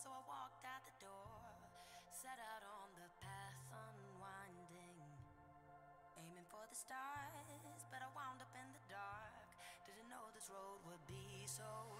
so I walked out the door. Set out on the path unwinding. Aiming for the stars, but I wound up in the dark. Didn't know this road would be so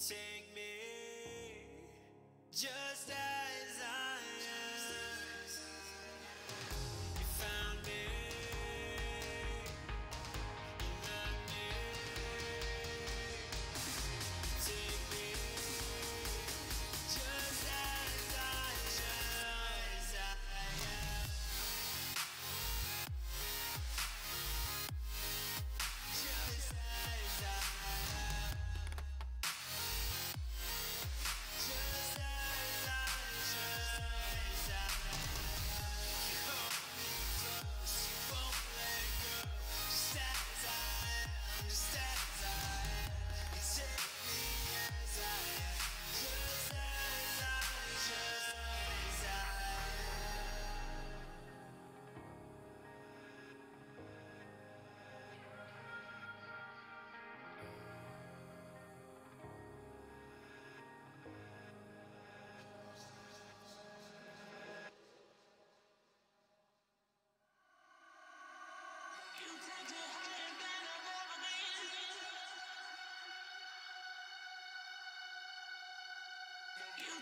take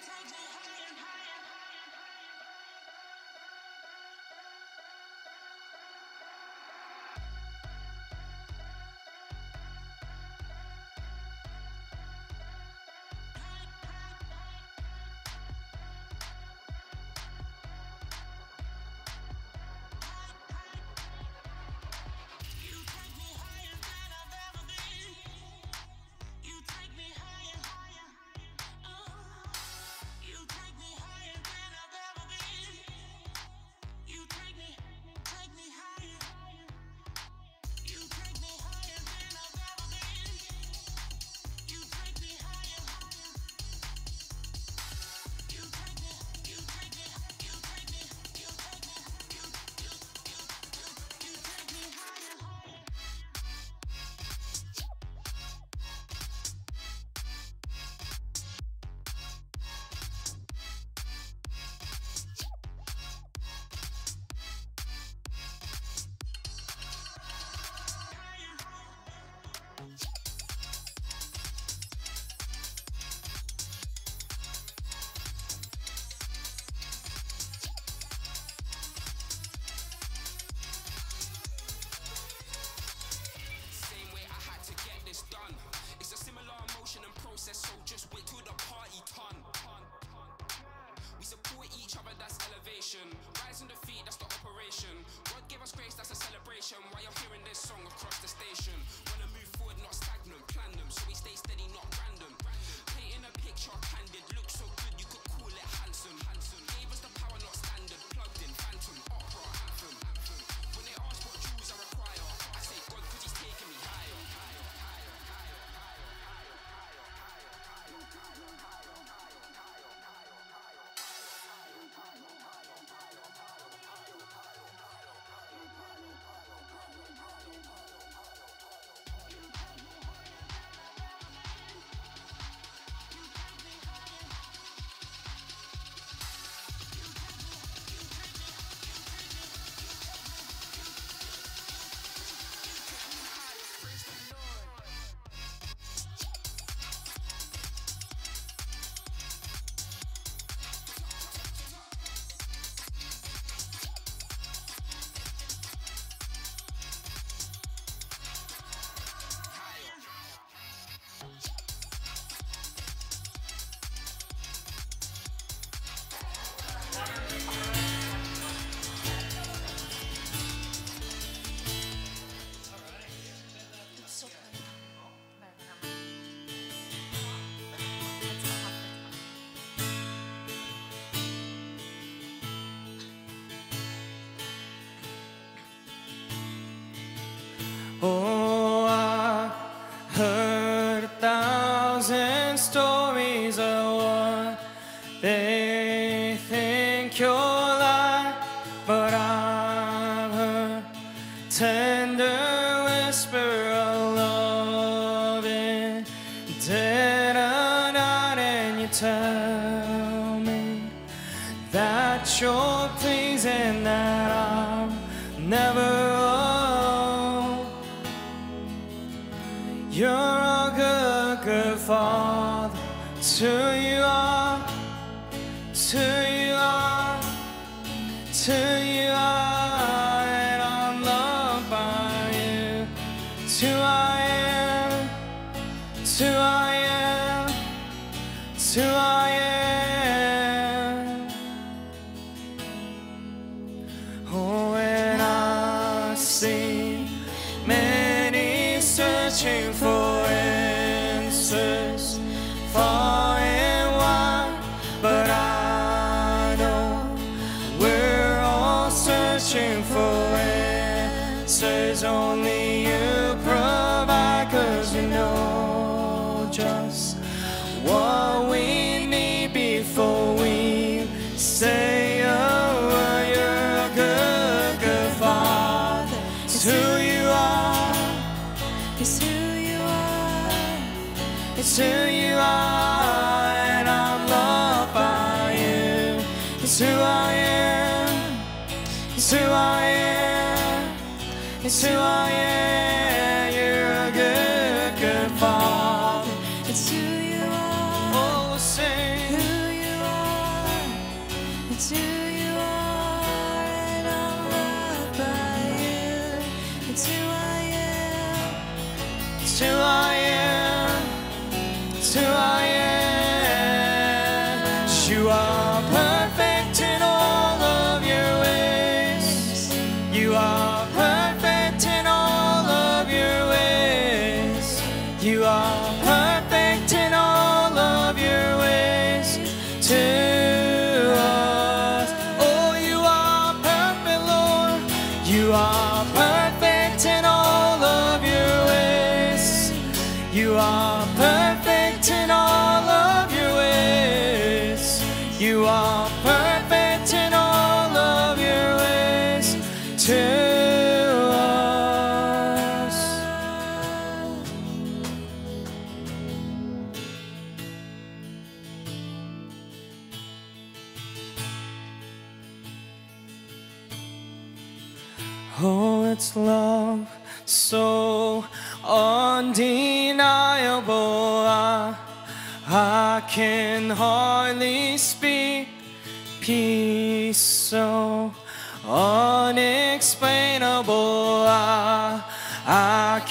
tight,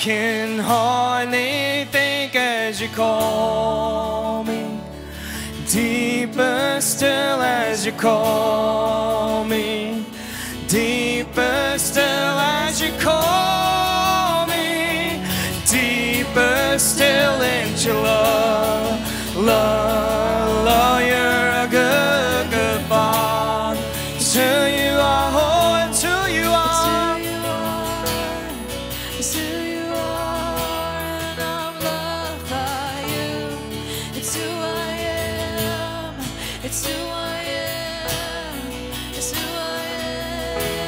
can hardly think as you call me. Deeper still as you call me. deeper still as you call me, deeper still into love, love, love.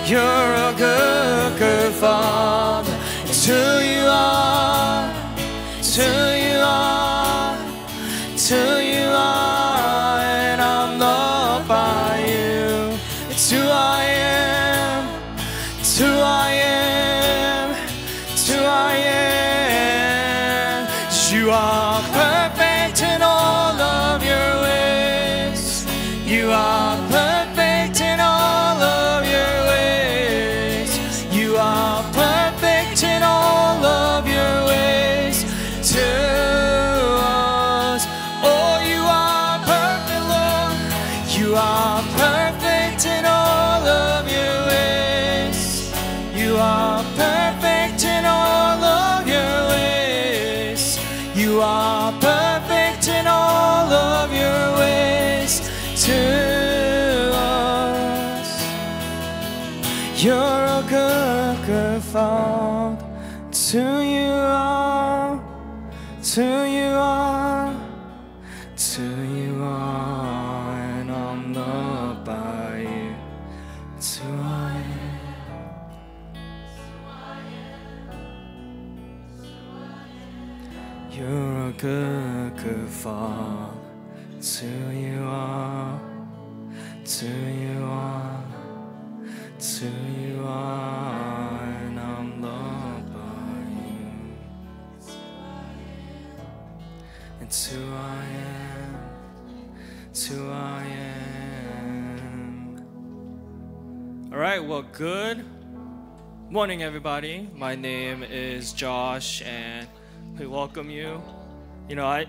You're a good, good father. Till you morning, everybody. My name is Josh, and we welcome you. You know, I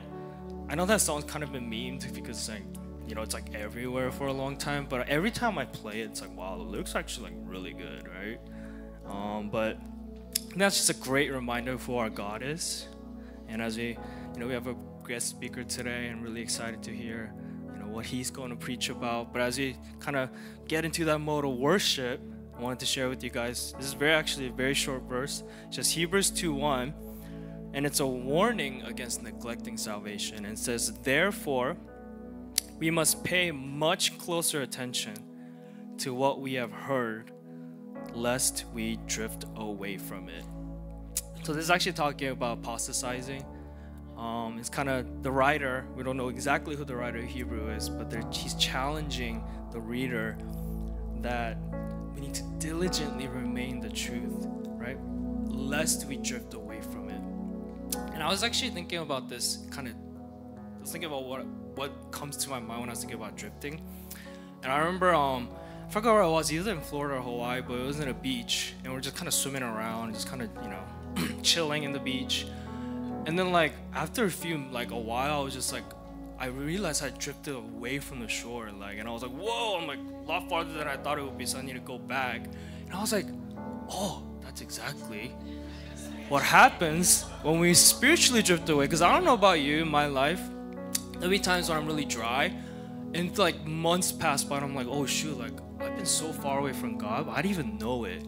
I know that song's kind of been memed because like you know it's like everywhere for a long time, but every time I play it, it's like wow, the are actually like really good, right? Um, but that's just a great reminder who our God is, and as we you know we have a guest speaker today, and really excited to hear you know what he's going to preach about. But as we kind of get into that mode of worship, I wanted to share with you guys. This is very actually a very short verse, just Hebrews 2:1 and it's a warning against neglecting salvation. And says, Therefore, we must pay much closer attention to what we have heard, lest we drift away from it. So, this is actually talking about apostatizing. Um, it's kind of the writer, we don't know exactly who the writer of Hebrew is, but he's challenging the reader that we need to diligently remain the truth, right? Lest we drift away from it. And I was actually thinking about this kind of I was thinking about what what comes to my mind when I was thinking about drifting. And I remember um I forgot where I was, either in Florida or Hawaii, but it was in a beach and we're just kind of swimming around, just kind of, you know, chilling in the beach. And then like after a few like a while I was just like I realized I drifted away from the shore, like, and I was like, "Whoa!" I'm like a lot farther than I thought it would be, so I need to go back. And I was like, "Oh, that's exactly what happens when we spiritually drift away. Because I don't know about you in my life, there'll be times when I'm really dry, and like months pass by, and I'm like, oh shoot, like I've been so far away from God, I didn't even know it,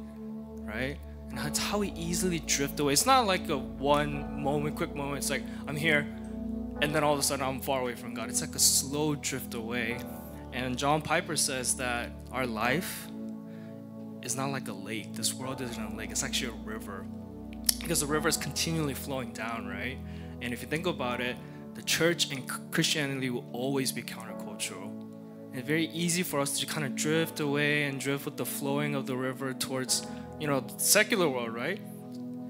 right? And that's how we easily drift away. It's not like a one moment, quick moment. It's like I'm here, and then all of a sudden I'm far away from God. It's like a slow drift away. And John Piper says that our life is not like a lake. This world isn't a lake. It's actually a river because the river is continually flowing down, right? And if you think about it, the church and Christianity will always be countercultural. And it's very easy for us to kind of drift away and drift with the flowing of the river towards, you know, the secular world, right?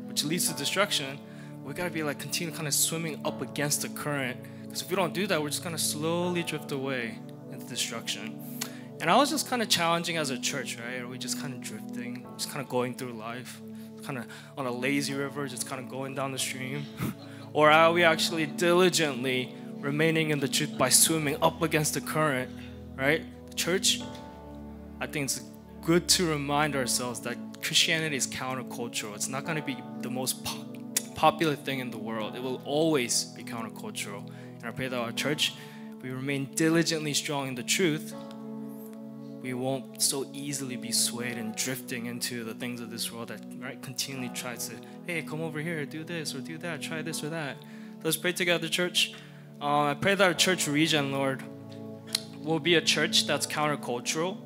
Which leads to destruction. We gotta be like continue kind of swimming up against the current. Because if we don't do that, we're just gonna slowly drift away into destruction. And I was just kind of challenging as a church, right? Are we just kind of drifting, just kind of going through life? kind of on a lazy river, just kind of going down the stream? or are we actually diligently remaining in the truth by swimming up against the current, right? The church, I think it's good to remind ourselves that Christianity is countercultural. It's not going to be the most po- popular thing in the world. It will always be countercultural. And I pray that our church, we remain diligently strong in the truth. We won't so easily be swayed and drifting into the things of this world that right continually tries to, hey, come over here, do this or do that, try this or that. Let's pray together, church. Um, I pray that our church Regen, Lord, will be a church that's countercultural.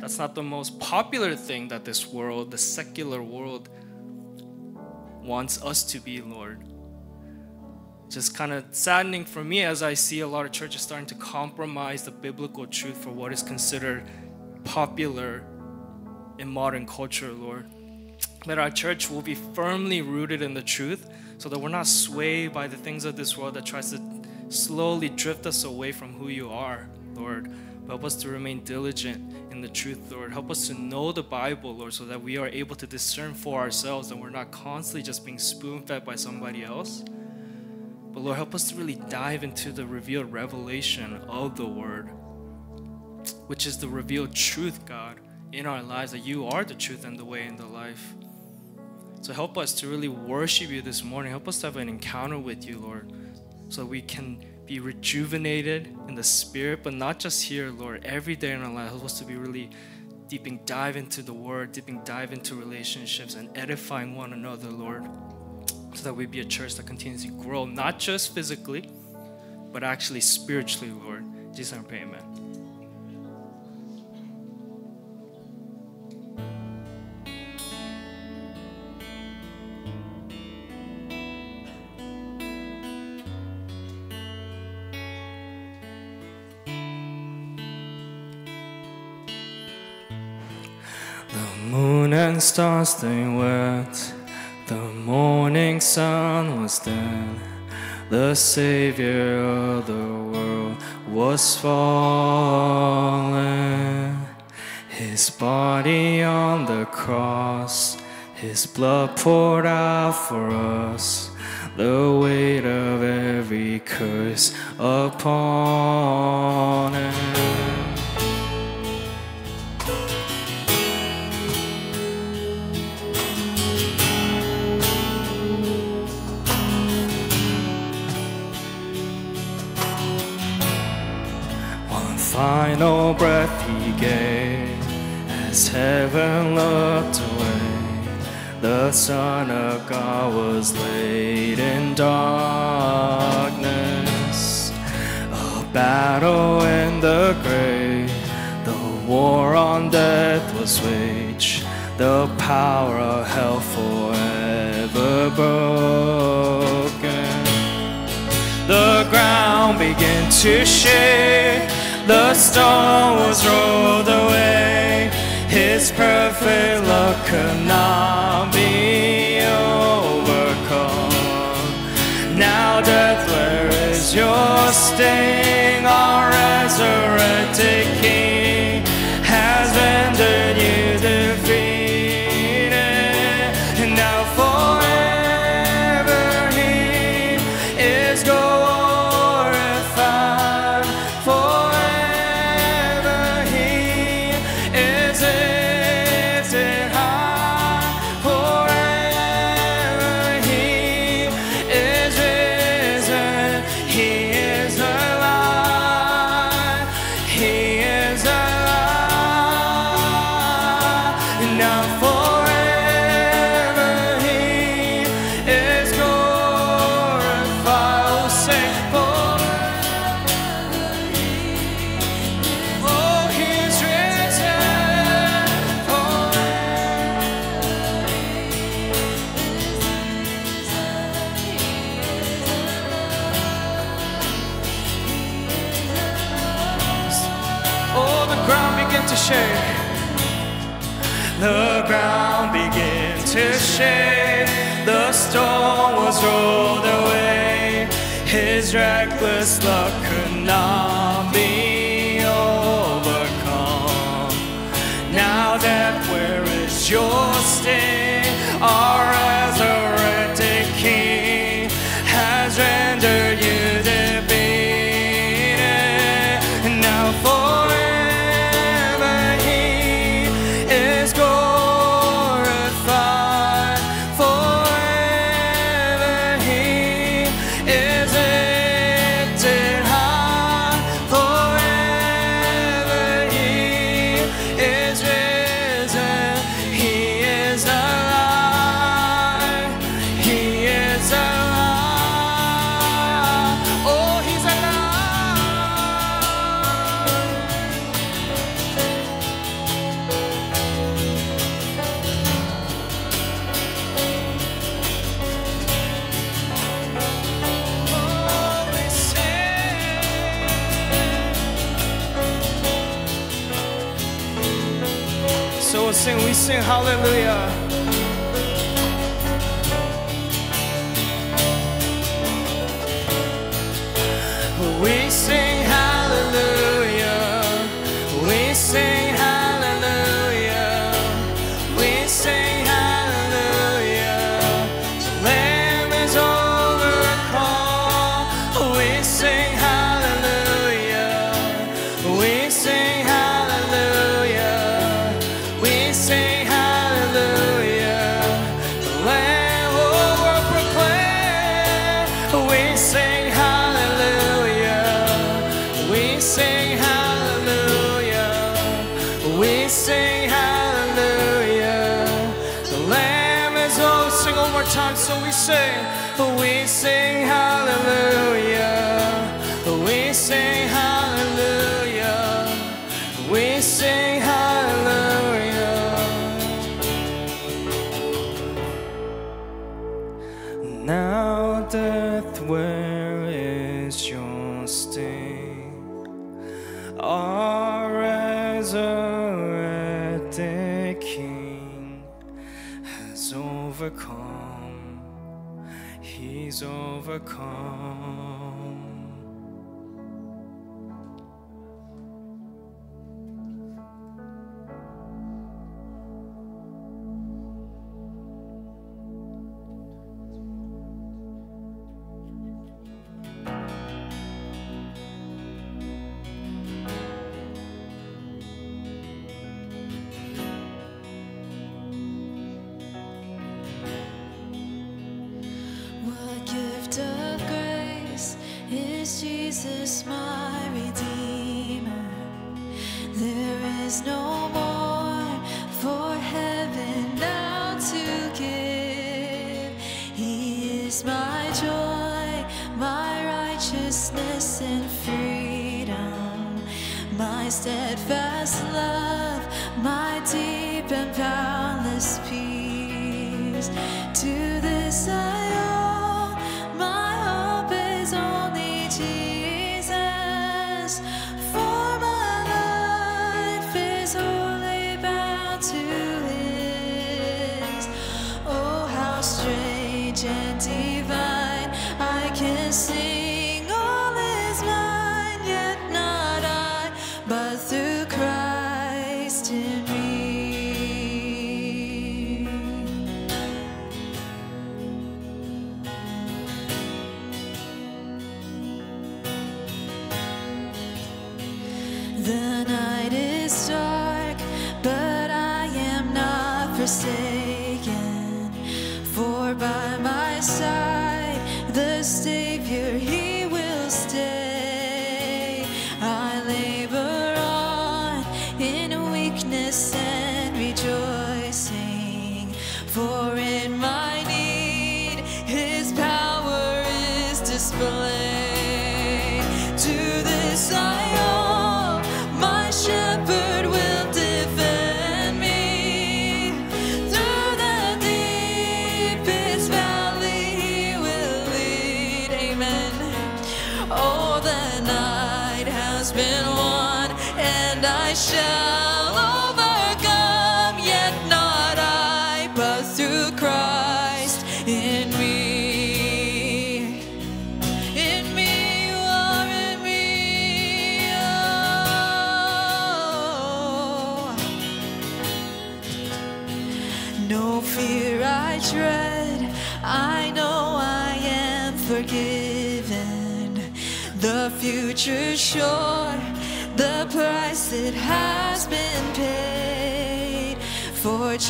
That's not the most popular thing that this world, the secular world, wants us to be, Lord. Just kind of saddening for me as I see a lot of churches starting to compromise the biblical truth for what is considered popular in modern culture, Lord. That our church will be firmly rooted in the truth so that we're not swayed by the things of this world that tries to slowly drift us away from who you are, Lord. Help us to remain diligent in the truth, Lord. Help us to know the Bible, Lord, so that we are able to discern for ourselves and we're not constantly just being spoon fed by somebody else. But Lord, help us to really dive into the revealed revelation of the Word, which is the revealed truth, God, in our lives, that you are the truth and the way and the life. So help us to really worship you this morning. Help us to have an encounter with you, Lord, so we can be rejuvenated in the spirit, but not just here, Lord, every day in our life. Help us to be really deeping dive into the word, deeping dive into relationships and edifying one another, Lord. So that we be a church that continues to grow, not just physically, but actually spiritually, Lord. Jesus, I pray, amen. Stars they wept, the morning sun was dead. The Savior of the world was fallen. His body on the cross, His blood poured out for us. The weight of every curse upon Him. Final breath he gave as heaven looked away. The Son of God was laid in darkness. A battle in the grave, the war on death was waged. The power of hell forever broken. The ground began to shake, the stone was rolled away. His perfect love could not be overcome. Now, death, where is your sting? Our resurrected to shake. The ground began to shake. The storm was rolled away. His reckless love could not be overcome. Now, death, where is your Jesus, my Redeemer, there is no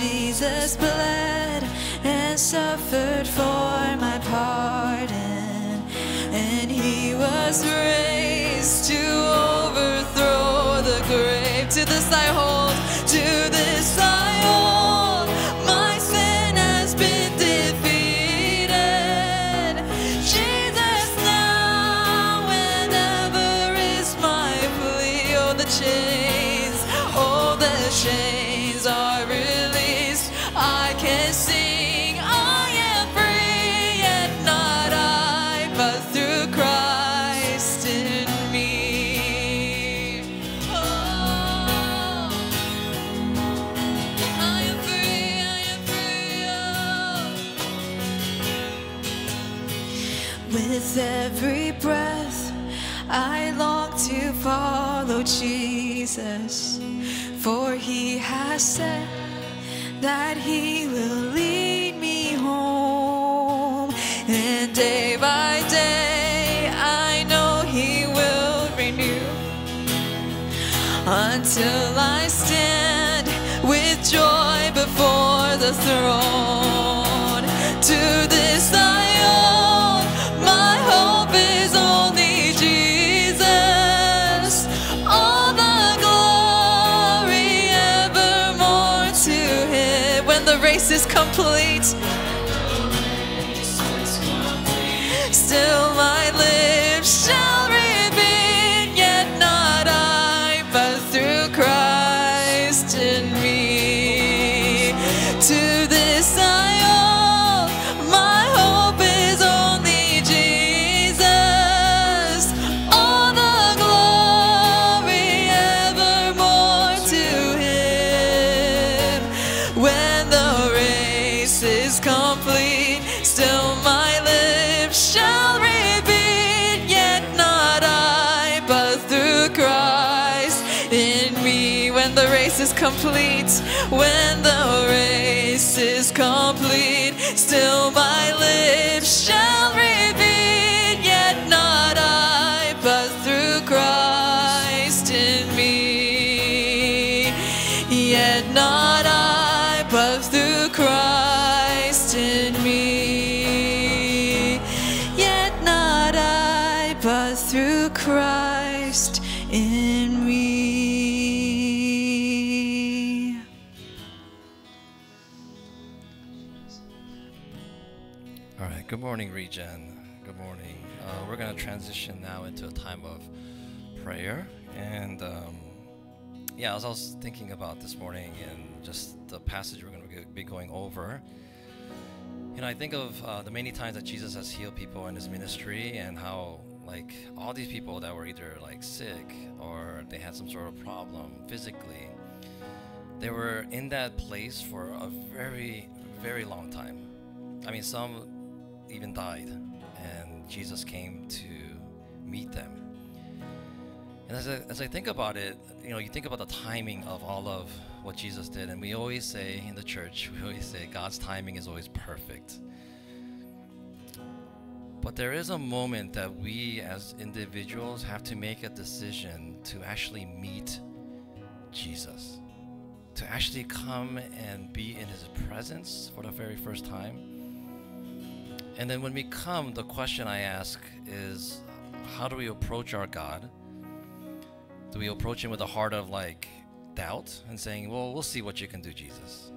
Jesus bled and suffered for my pardon, and he was raised to overthrow the grave. To this I hold. I long to follow Jesus, for he has said that he will lead me home. And day by day, I know he will renew until I stand with joy before the throne. To is complete. Complete, when the race is complete, still my lips shall repeat, morning, Regen. Good morning. Uh, we're going to transition now into a time of prayer. And um, yeah, as I was thinking about this morning and just the passage we're going to be going over, you know, I think of uh, the many times that Jesus has healed people in his ministry and how, like, all these people that were either like sick or they had some sort of problem physically, they were in that place for a very, very long time. I mean, some even died, and Jesus came to meet them. And as I, as I think about it, you know, you think about the timing of all of what Jesus did, and we always say in the church, we always say God's timing is always perfect. But there is a moment that we as individuals have to make a decision to actually meet Jesus, to actually come and be in his presence for the very first time. And then when we come, the question I ask is how do we approach our God? Do we approach him with a heart of like doubt and saying, well, we'll see what you can do, Jesus?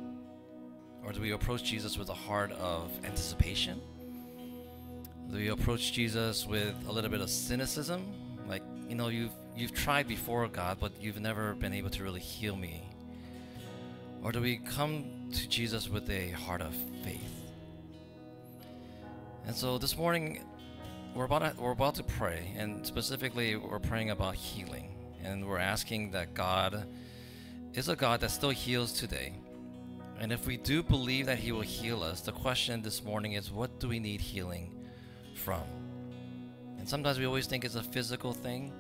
Or do we approach Jesus with a heart of anticipation? Do we approach Jesus with a little bit of cynicism? Like, you know, you've you've tried before God, but you've never been able to really heal me. Or do we come to Jesus with a heart of faith? And so this morning, we're about to, we're about to pray, and specifically, we're praying about healing, and we're asking that God is a God that still heals today. And if we do believe that He will heal us, the question this morning is, what do we need healing from? And sometimes we always think it's a physical thing,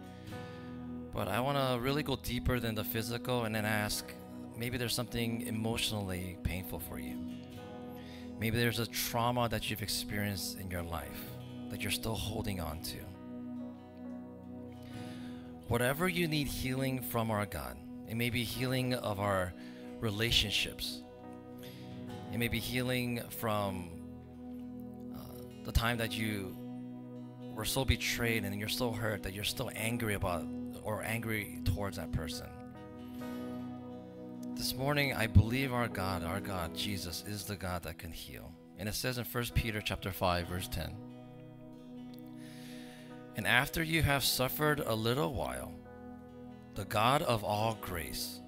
but I want to really go deeper than the physical, and then ask, maybe there's something emotionally painful for you. Maybe there's a trauma that you've experienced in your life that you're still holding on to. Whatever you need healing from our God, it may be healing of our relationships, it may be healing from uh, the time that you were so betrayed and you're so hurt that you're still angry about or angry towards that person. This morning, I believe our God, our God, Jesus, is the God that can heal. And it says in 1 Peter chapter 5, verse 10. And after you have suffered a little while, the God of all grace,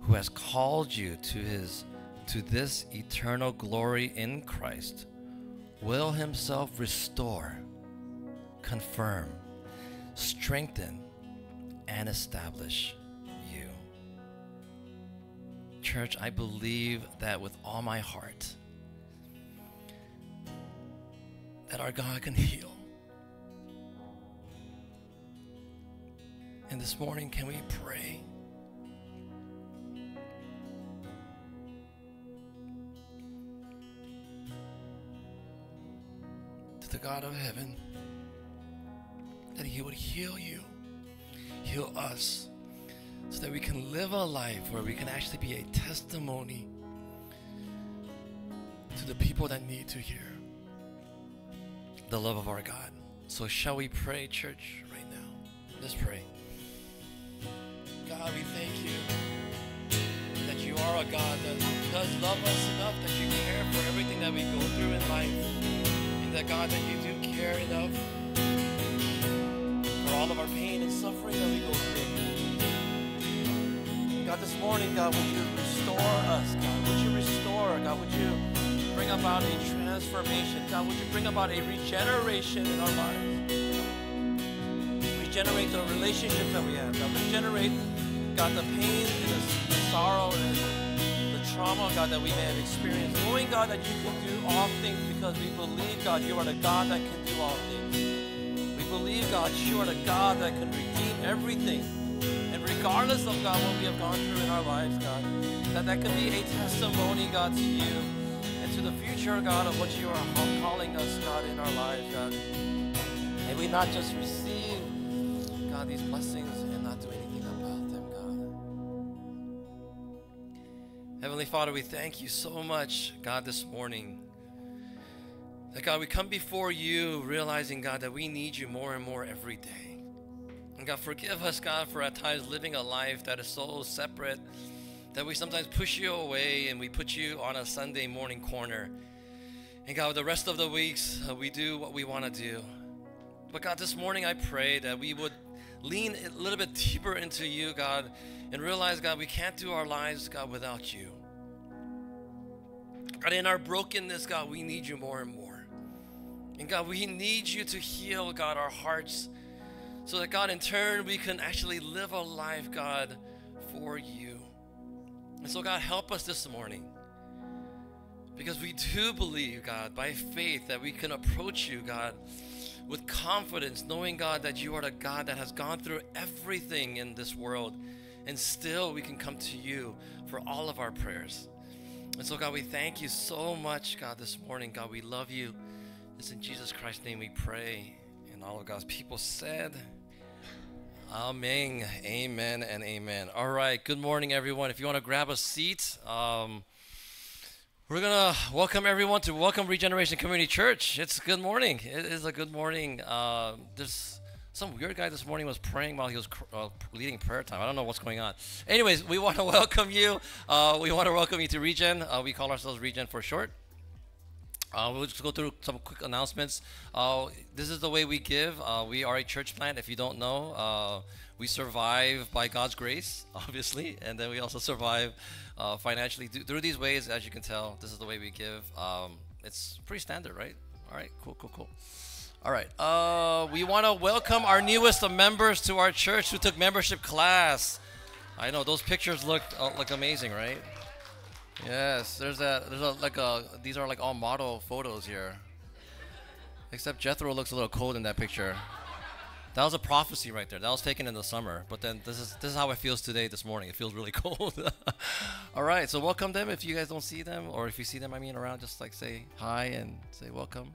who has called you to his to this eternal glory in Christ, will himself restore, confirm, strengthen, and establish church, I believe that with all my heart that our God can heal. And this morning, can we pray? To the God of heaven, that He would heal you, heal us so that we can live a life where we can actually be a testimony to the people that need to hear the love of our God. So, shall we pray, church, right now? Let's pray. God, we thank you that you are a God that does love us enough that you care for everything that we go through in life. And that, God, that you do care enough for all of our pain and suffering that we go through. God, this morning, God, would you restore us? God, would you restore? God, would you bring about a transformation? God, would you bring about a regeneration in our lives? Regenerate the relationships that we have. God, regenerate, God, the pain and the, the sorrow and the trauma, God, that we may have experienced. Knowing, God, that you can do all things because we believe, God, you are the God that can do all things. We believe, God, you are the God that can redeem everything. Regardless of God what we have gone through in our lives, God, that that could be a testimony, God, to you and to the future, God, of what you are calling us, God, in our lives, God. May we not just receive, God, these blessings and not do anything about them, God. Heavenly Father, we thank you so much, God, this morning. That God, we come before you realizing, God, that we need you more and more every day. And God, forgive us, God, for at times living a life that is so separate that we sometimes push you away and we put you on a Sunday morning corner. And God, the rest of the weeks, uh, we do what we want to do. But God, this morning I pray that we would lean a little bit deeper into you, God, and realize, God, we can't do our lives, God, without you. God, in our brokenness, God, we need you more and more. And God, we need you to heal, God, our hearts so that, God, in turn, we can actually live a life, God, for you. And so, God, help us this morning. Because we do believe, God, by faith, that we can approach you, God, with confidence, knowing, God, that you are the God that has gone through everything in this world. And still, we can come to you for all of our prayers. And so, God, we thank you so much, God, this morning. God, we love you. It's in Jesus Christ's name we pray. And all of God's people said, Amen, amen, and amen. All right, good morning, everyone. If you want to grab a seat, um, we're gonna welcome everyone to Welcome Regeneration Community Church. It's good morning. It is a good morning. Uh, there's some weird guy this morning was praying while he was uh, leading prayer time. I don't know what's going on. Anyways, we want to welcome you. Uh, we want to welcome you to Regen. Uh, we call ourselves Regen for short. Uh, we'll just go through some quick announcements. Uh, this is the way we give. Uh, we are a church plant. If you don't know, uh, we survive by God's grace, obviously, and then we also survive uh, financially Th- through these ways. As you can tell, this is the way we give. Um, it's pretty standard, right? All right, cool, cool, cool. All right. Uh, we want to welcome our newest members to our church who took membership class. I know those pictures look look amazing, right? Yes, there's that. There's a, like a. These are like all model photos here. Except Jethro looks a little cold in that picture. That was a prophecy right there. That was taken in the summer. But then this is this is how it feels today, this morning. It feels really cold. all right, so welcome them. If you guys don't see them, or if you see them, I mean around, just like say hi and say welcome.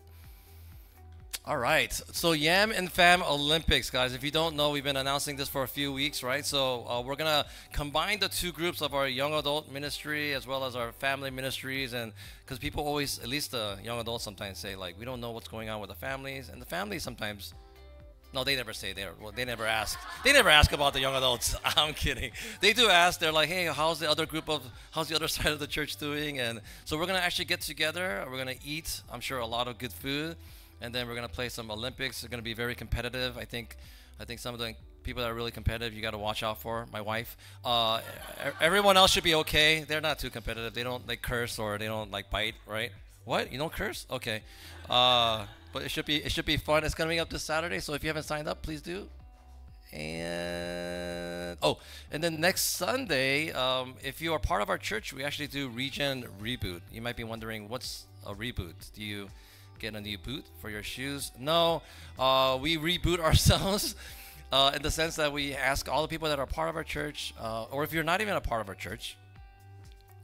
All right. So Yam and Fam Olympics, guys. If you don't know, we've been announcing this for a few weeks, right? So uh, we're gonna combine the two groups of our young adult ministry as well as our family ministries, and because people always, at least the young adults, sometimes say like, we don't know what's going on with the families, and the families sometimes. No, they never say they well, they never ask. They never ask about the young adults. I'm kidding. They do ask. They're like, hey, how's the other group of, how's the other side of the church doing? And so we're gonna actually get together. We're gonna eat. I'm sure a lot of good food and then we're gonna play some Olympics. It's gonna be very competitive. I think, I think some of the people that are really competitive, you got to watch out for. My wife. Uh, everyone else should be okay. They're not too competitive. They don't like curse or they don't like bite, right? What? You don't curse? Okay. Uh, but it should be it should be fun. It's coming up this Saturday, so if you haven't signed up, please do. And oh, and then next Sunday, um, if you are part of our church, we actually do Regen Reboot. You might be wondering, what's a reboot? Do you get a new boot for your shoes? No, uh, we reboot ourselves. uh, in the sense that we ask all the people that are part of our church, uh, or if you're not even a part of our church,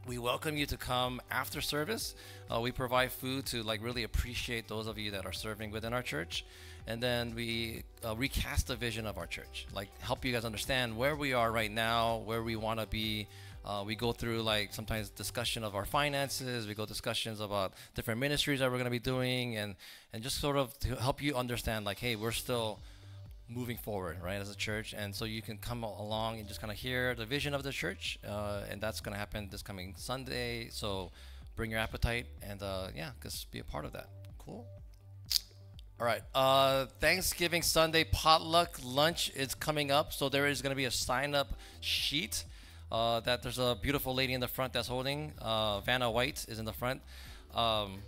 we welcome you to come after service. Uh, we provide food to like really appreciate those of you that are serving within our church, and then we uh, recast the vision of our church, like help you guys understand where we are right now, where we want to be. Uh, we go through like sometimes discussion of our finances. We go discussions about different ministries that we're going to be doing, and and just sort of to help you understand like, hey, we're still moving forward, right, as a church. And so you can come along and just kind of hear the vision of the church, uh, and that's going to happen this coming Sunday. So bring your appetite and uh, yeah, just be a part of that. Cool. All right. Uh, Thanksgiving Sunday potluck lunch is coming up, so there is going to be a sign-up sheet. Uh, that there's a beautiful lady in the front that's holding. Uh, Vanna White is in the front. Um,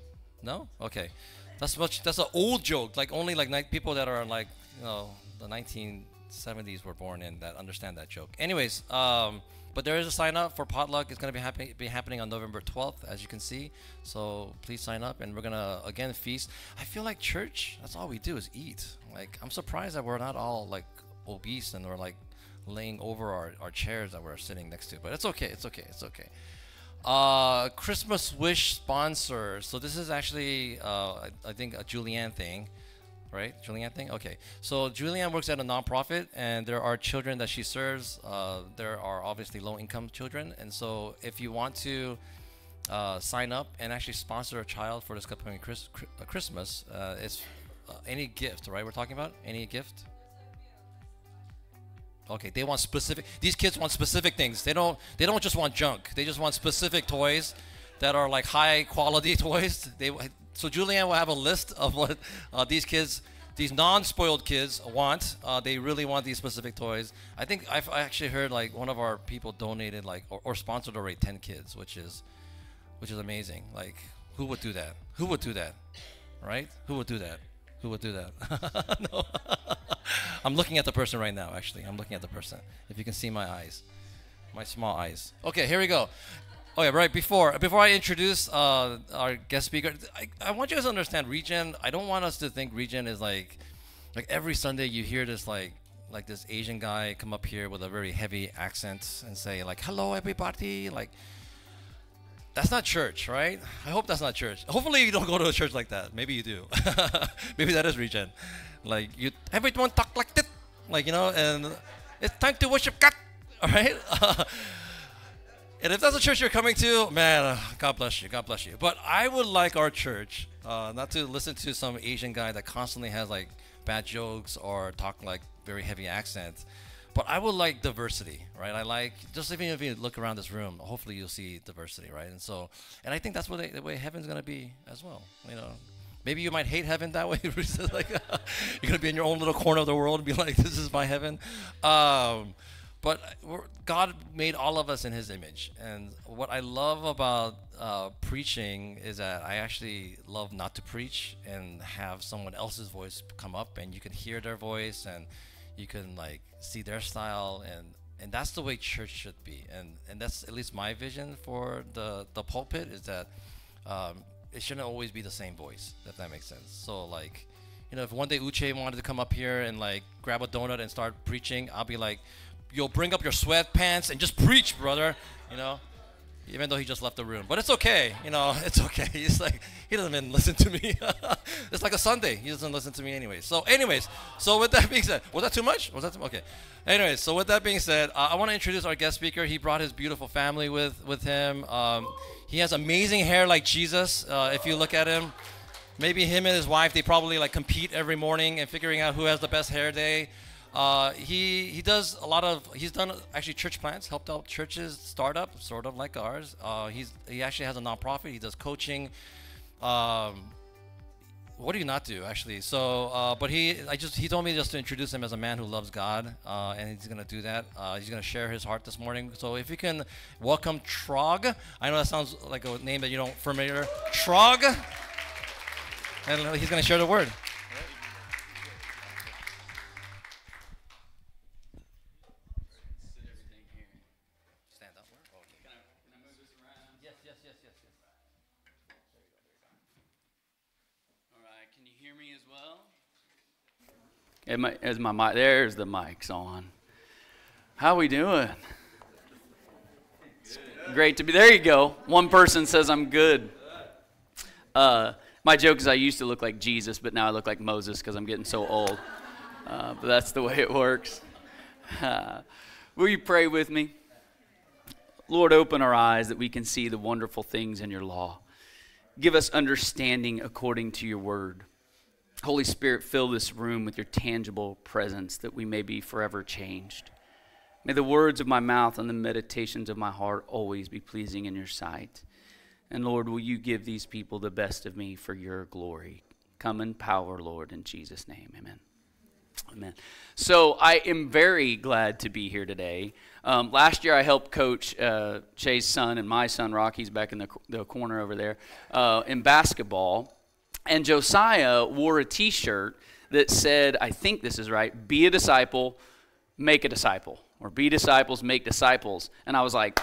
no, okay. That's much. That's an old joke. Like only like ni- people that are like you know the 1970s were born in that understand that joke. Anyways, um, but there is a sign up for potluck. It's gonna be happening be happening on November 12th, as you can see. So please sign up, and we're gonna again feast. I feel like church. That's all we do is eat. Like I'm surprised that we're not all like obese and we're like laying over our, our chairs that we're sitting next to. But it's okay. It's okay. It's okay. Uh, Christmas wish sponsor. So this is actually, uh, I, think a Julianne thing, right? Julianne thing. Okay. So Julianne works at a nonprofit, and there are children that she serves. Uh, there are obviously low-income children, and so if you want to uh, sign up and actually sponsor a child for this upcoming Chris, uh, Christmas, uh, it's uh, any gift, right? We're talking about any gift. Okay, they want specific. These kids want specific things. They don't. They don't just want junk. They just want specific toys that are like high quality toys. They so Julianne will have a list of what uh, these kids, these non-spoiled kids want. Uh, they really want these specific toys. I think I've I actually heard like one of our people donated like or, or sponsored already ten kids, which is which is amazing. Like who would do that? Who would do that? Right? Who would do that? Who would do that? no. I'm looking at the person right now, actually. I'm looking at the person. If you can see my eyes, my small eyes. Okay, here we go. Oh yeah, right. Before before I introduce uh, our guest speaker, I, I want you guys to understand Regen. I don't want us to think Regen is like like every Sunday you hear this like like this Asian guy come up here with a very heavy accent and say like hello everybody like that's not church, right? I hope that's not church. Hopefully you don't go to a church like that. Maybe you do. Maybe that is regen. Like you, everyone talk like that, like you know, and it's time to worship God. All right. and if that's a church you're coming to, man, God bless you. God bless you. But I would like our church uh, not to listen to some Asian guy that constantly has like bad jokes or talk like very heavy accents. But I would like diversity, right? I like just even if you look around this room, hopefully you'll see diversity, right? And so, and I think that's what they, the way heaven's gonna be as well. You know, maybe you might hate heaven that way. Like you're gonna be in your own little corner of the world and be like, "This is my heaven." Um, but God made all of us in His image, and what I love about uh, preaching is that I actually love not to preach and have someone else's voice come up, and you can hear their voice and you can like see their style and and that's the way church should be. And and that's at least my vision for the the pulpit is that um, it shouldn't always be the same voice if that makes sense. So like you know if one day uche wanted to come up here and like grab a donut and start preaching i'll be like you'll bring up your sweatpants and just preach brother you know even though he just left the room. But it's okay, you know, it's okay. He's like, he doesn't even listen to me. it's like a Sunday. He doesn't listen to me anyway. So, anyways, so with that being said, was that too much? Was that too, okay? Anyways, so with that being said, uh, I want to introduce our guest speaker. He brought his beautiful family with with him. Um, he has amazing hair like Jesus. Uh, if you look at him, maybe him and his wife they probably like compete every morning and figuring out who has the best hair day. Uh, he he does a lot of he's done actually church plants helped out churches start up sort of like ours. Uh, he's he actually has a nonprofit. He does coaching. Um, what do you not do actually? So, uh, but he I just he told me just to introduce him as a man who loves God, uh, and he's gonna do that. Uh, he's gonna share his heart this morning. So if you can welcome Trog. I know that sounds like a name that you don't familiar. Trog. And he's gonna share the word. Stand up. Yes, yes, yes, yes, yes. As my mic? There's the mics on. How we doing? It's great to be. There you go. One person says I'm good. Uh, my joke is I used to look like Jesus, but now I look like Moses because I'm getting so old. Uh, but that's the way it works. Uh, will you pray with me? Lord, open our eyes that we can see the wonderful things in your law. Give us understanding according to your word. Holy Spirit, fill this room with your tangible presence that we may be forever changed. May the words of my mouth and the meditations of my heart always be pleasing in your sight. And Lord, will you give these people the best of me for your glory? Come in power, Lord, in Jesus' name. Amen. Amen. So I am very glad to be here today. Um, last year I helped coach uh, son and my son Rocky's back in the, the corner over there uh, in basketball. And Josiah wore a t shirt that said, I think this is right, be a disciple, make a disciple. Or be disciples, make disciples. And I was like,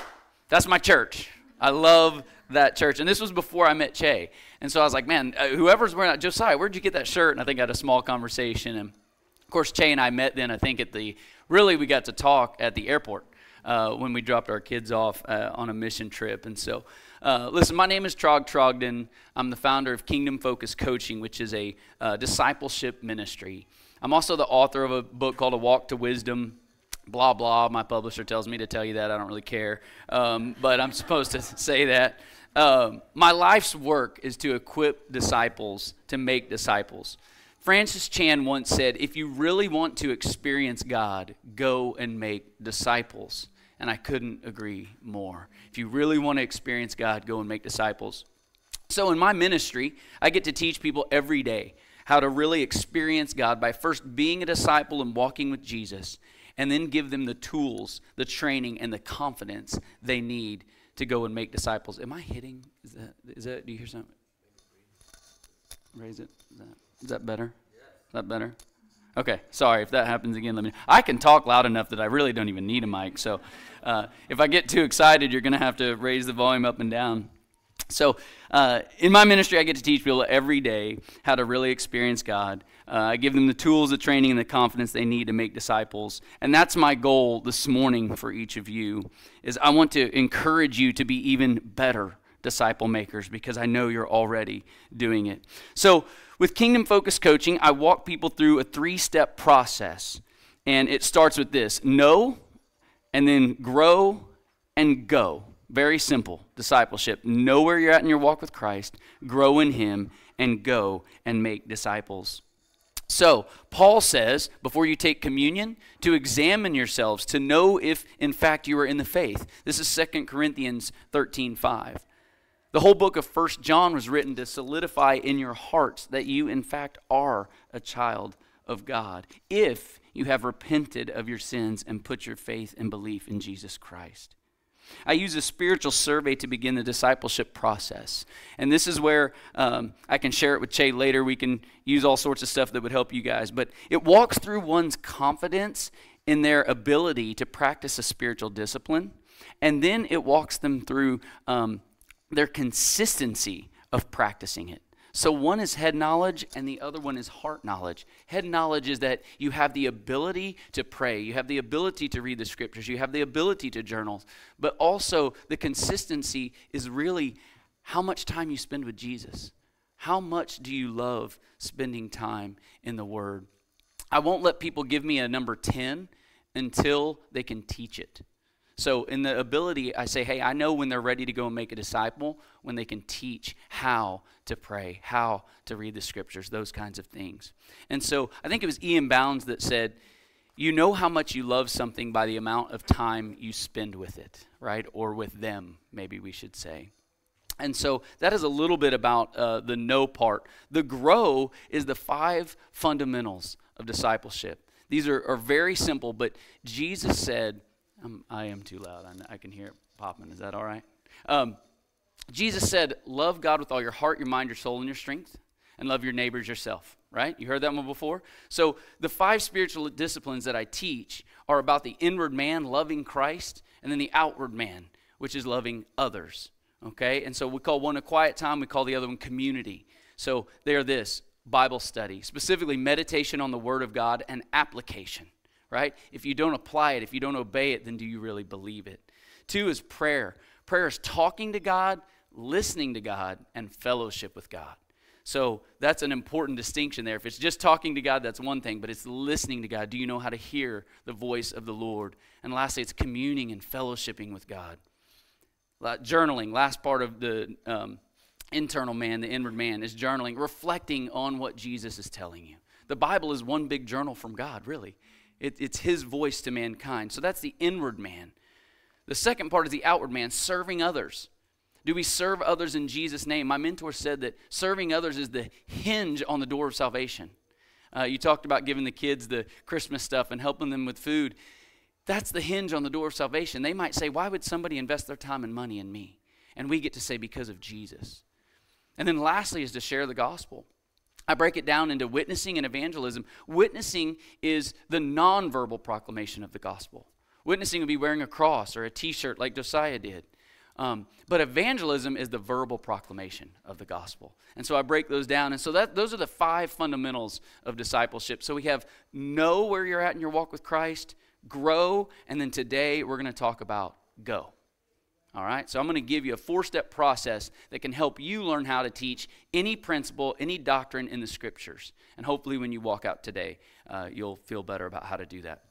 that's my church. I love that church. And this was before I met Che. And so I was like, man, uh, whoever's wearing that, Josiah, where'd you get that shirt? And I think I had a small conversation. And of course, Che and I met then, I think, at the, really, we got to talk at the airport uh, when we dropped our kids off uh, on a mission trip. And so, uh, listen, my name is Trog Trogdon. I'm the founder of Kingdom Focus Coaching, which is a uh, discipleship ministry. I'm also the author of a book called A Walk to Wisdom. Blah blah. My publisher tells me to tell you that. I don't really care. Um, but i'm supposed to say that. Um, my life's work is to equip disciples to make disciples. Francis chan once said if you really want to experience god go and make disciples and i couldn't agree more if you really want to experience god go and make disciples so in my ministry i get to teach people every day how to really experience god by first being a disciple and walking with jesus and then give them the tools, the training, and the confidence they need to go and make disciples. Am I hitting? Is that, is that do you hear something? Raise it. Is that, is that better? Is that better? Okay, sorry if that happens again. Let me. I can talk loud enough that I really don't even need a mic. So, uh, if I get too excited, you're going to have to raise the volume up and down. So, uh, in my ministry, I get to teach people every day how to really experience God. Uh, I give them the tools, the training, and the confidence they need to make disciples. And that's my goal this morning for each of you. Is I want to encourage you to be even better disciple makers because I know you're already doing it. So, with kingdom focused Coaching, I walk people through a three-step process, and it starts with this: know, and then grow, and go. Very simple discipleship. Know where you're at in your walk with Christ, grow in Him, and go and make disciples. So, Paul says, before you take communion, to examine yourselves, to know if in fact you are in the faith. This is 2 Corinthians 13 5. The whole book of First John was written to solidify in your hearts that you, in fact, are a child of God, if you have repented of your sins and put your faith and belief in Jesus Christ. I use a spiritual survey to begin the discipleship process. And this is where um, I can share it with Che later. We can use all sorts of stuff that would help you guys. But it walks through one's confidence in their ability to practice a spiritual discipline. And then it walks them through um, their consistency of practicing it. So one is head knowledge and the other one is heart knowledge. Head knowledge is that you have the ability to pray, you have the ability to read the scriptures, you have the ability to journal, but also the consistency is really how much time you spend with Jesus. How much do you love spending time in the Word? I won't let people give me a number 10 until they can teach it. So, in the ability, I say, hey, I know when they're ready to go and make a disciple, when they can teach how to pray, how to read the scriptures, those kinds of things. And so, I think it was E.M. Bounds that said, you know how much you love something by the amount of time you spend with it, right? Or with them, maybe we should say. And so that is a little bit about uh, the know part. The grow is the five fundamentals of discipleship. These are, are very simple, but Jesus said, I'm, I am too loud. I, I can hear it popping. Is that all right? Um, Jesus said, Love God with all your heart, your mind, your soul, and your strength, and love your neighbors yourself, right? You heard that one before? So, the five spiritual disciplines that I teach are about the inward man loving Christ, and then the outward man, which is loving others, okay? And so, we call one a quiet time, we call the other one community. So, they are this Bible study, specifically meditation on the Word of God and application, right? If you don't apply it, if you don't obey it, then do you really believe it? Two is prayer. Prayer is talking to God, listening to God, and fellowship with God. So that's an important distinction there. If it's just talking to God, that's one thing, but it's listening to God. Do you know how to hear the voice of the Lord? And lastly, it's communing and fellowshipping with God. Journaling, last part of the um, internal man, the inward man, is journaling, reflecting on what Jesus is telling you. The Bible is one big journal from God, really. It, it's His voice to mankind. So that's the inward man. The second part is the outward man, serving others. Do we serve others in Jesus' name? My mentor said that serving others is the hinge on the door of salvation. Uh, you talked about giving the kids the Christmas stuff and helping them with food. That's the hinge on the door of salvation. They might say, Why would somebody invest their time and money in me? And we get to say, Because of Jesus. And then lastly is to share the gospel. I break it down into witnessing and evangelism. Witnessing is the nonverbal proclamation of the gospel. Witnessing would be wearing a cross or a t shirt like Josiah did. Um, but evangelism is the verbal proclamation of the gospel. And so I break those down. And so that, those are the five fundamentals of discipleship. So we have know where you're at in your walk with Christ, grow, and then today we're going to talk about go. All right, so I'm going to give you a four step process that can help you learn how to teach any principle, any doctrine in the scriptures. And hopefully, when you walk out today, uh, you'll feel better about how to do that.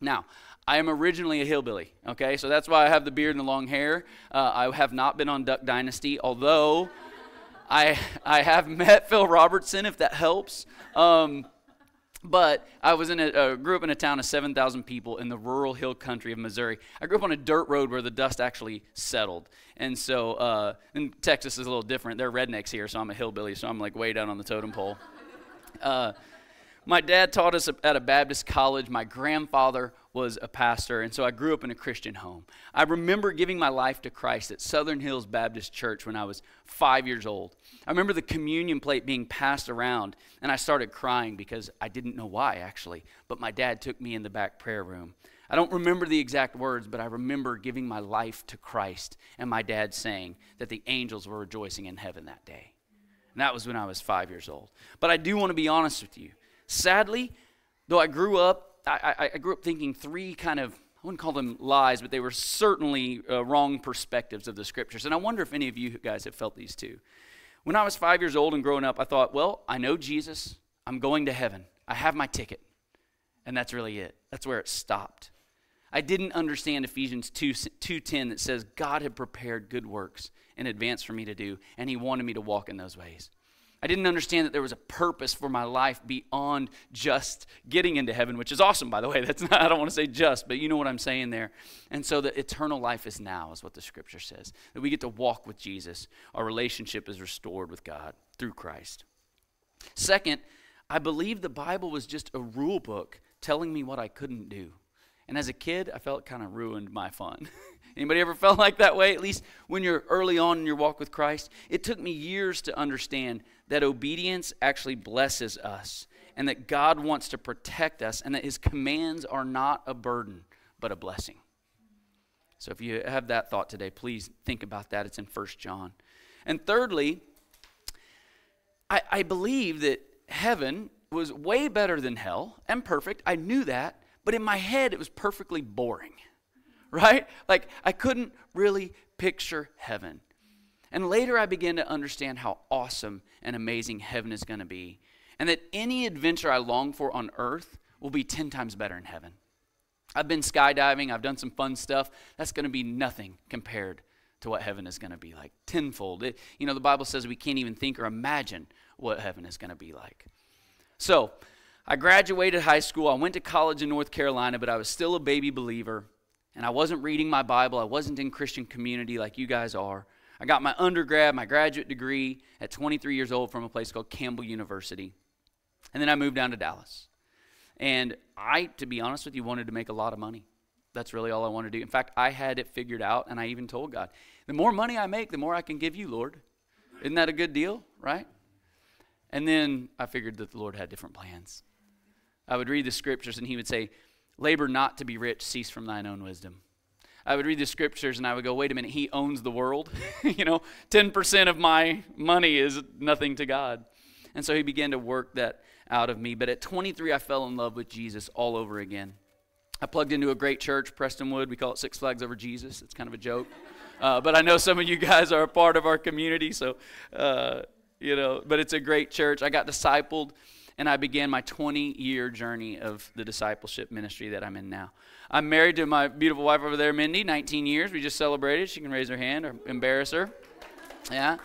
Now, I am originally a hillbilly, okay? So that's why I have the beard and the long hair. Uh, I have not been on Duck Dynasty, although I, I have met Phil Robertson, if that helps. Um, but I was in a, uh, grew up in a town of 7,000 people in the rural hill country of Missouri. I grew up on a dirt road where the dust actually settled. And so, uh, Texas is a little different. They're rednecks here, so I'm a hillbilly, so I'm like way down on the totem pole. Uh, my dad taught us at a Baptist college. My grandfather was a pastor, and so I grew up in a Christian home. I remember giving my life to Christ at Southern Hills Baptist Church when I was five years old. I remember the communion plate being passed around, and I started crying because I didn't know why, actually. But my dad took me in the back prayer room. I don't remember the exact words, but I remember giving my life to Christ and my dad saying that the angels were rejoicing in heaven that day. And that was when I was five years old. But I do want to be honest with you. Sadly, though I grew up, I, I grew up thinking three kind of, I wouldn't call them lies, but they were certainly uh, wrong perspectives of the scriptures. And I wonder if any of you guys have felt these too. When I was five years old and growing up, I thought, well, I know Jesus. I'm going to heaven. I have my ticket. And that's really it. That's where it stopped. I didn't understand Ephesians 2, 2.10 that says God had prepared good works in advance for me to do, and he wanted me to walk in those ways. I didn't understand that there was a purpose for my life beyond just getting into heaven, which is awesome, by the way. That's not, I don't want to say just, but you know what I'm saying there. And so the eternal life is now, is what the scripture says. That we get to walk with Jesus. Our relationship is restored with God through Christ. Second, I believe the Bible was just a rule book telling me what I couldn't do. And as a kid, I felt kind of ruined my fun. Anybody ever felt like that way? At least when you're early on in your walk with Christ? It took me years to understand that obedience actually blesses us and that God wants to protect us and that his commands are not a burden but a blessing. So if you have that thought today, please think about that. It's in First John. And thirdly, I, I believe that heaven was way better than hell and perfect. I knew that, but in my head it was perfectly boring. Right? Like I couldn't really picture heaven. And later I began to understand how awesome and amazing heaven is going to be. And that any adventure I long for on earth will be 10 times better in heaven. I've been skydiving, I've done some fun stuff. That's going to be nothing compared to what heaven is going to be like, tenfold. It, you know, the Bible says we can't even think or imagine what heaven is going to be like. So, I graduated high school. I went to college in North Carolina, but I was still a baby believer. And I wasn't reading my Bible. I wasn't in Christian community like you guys are. I got my undergrad, my graduate degree at 23 years old from a place called Campbell University. And then I moved down to Dallas. And I, to be honest with you, wanted to make a lot of money. That's really all I wanted to do. In fact, I had it figured out, and I even told God, the more money I make, the more I can give you, Lord. Isn't that a good deal, right? And then I figured that the Lord had different plans. I would read the scriptures, and He would say, Labor not to be rich, cease from thine own wisdom. I would read the scriptures and I would go, wait a minute, he owns the world. you know, 10% of my money is nothing to God. And so he began to work that out of me. But at 23, I fell in love with Jesus all over again. I plugged into a great church, Prestonwood. We call it Six Flags Over Jesus. It's kind of a joke. Uh, but I know some of you guys are a part of our community, so, uh, you know, but it's a great church. I got discipled, and I began my 20 year journey of the discipleship ministry that I'm in now. I'm married to my beautiful wife over there, Mindy, 19 years. We just celebrated. She can raise her hand or embarrass her. Yeah.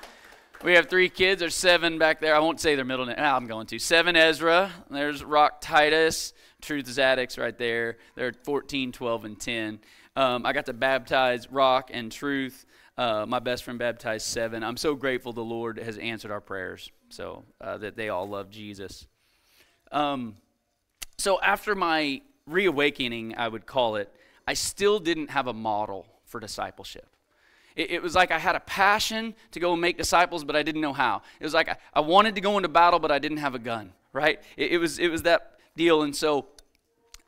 We have three kids. There's seven back there. I won't say their middle name. Ah, I'm going to. Seven Ezra. There's Rock Titus. Truth Zaddix right there. They're 14, 12, and 10. Um, I got to baptize Rock and Truth. Uh, my best friend baptized seven. I'm so grateful the Lord has answered our prayers, so uh, that they all love Jesus. Um, so after my reawakening, I would call it, I still didn't have a model for discipleship. It, was like I had a passion to go and make disciples, but I didn't know how. It was like I, I wanted to go into battle, but I didn't have a gun, right? It, it, was, it was that deal. And so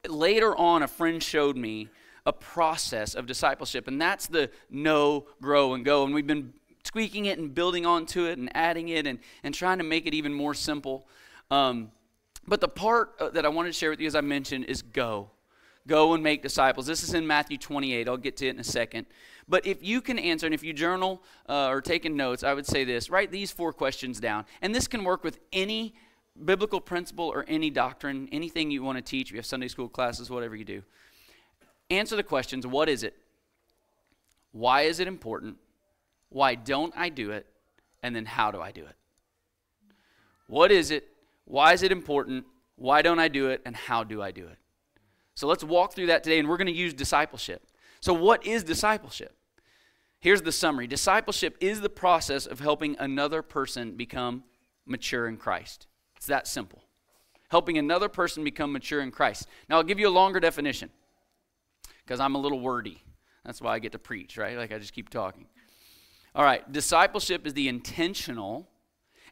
later on, a friend showed me a process of discipleship, and that's the know, grow, and go. And we've been tweaking it and building onto it and adding it and, and trying to make it even more simple. Um, but the part uh, that I wanted to share with you, as I mentioned, is go. Go and make disciples. This is in Matthew 28. I'll get to it in a second. But if you can answer, and if you journal uh, or taking notes, I would say this write these four questions down. And this can work with any biblical principle or any doctrine, anything you want to teach. You have Sunday school classes, whatever you do. Answer the questions what is it? Why is it important? Why don't I do it? And then how do I do it? What is it? Why is it important? Why don't I do it? And how do I do it? So let's walk through that today, and we're going to use discipleship. So, what is discipleship? Here's the summary Discipleship is the process of helping another person become mature in Christ. It's that simple. Helping another person become mature in Christ. Now, I'll give you a longer definition because I'm a little wordy. That's why I get to preach, right? Like I just keep talking. All right, discipleship is the intentional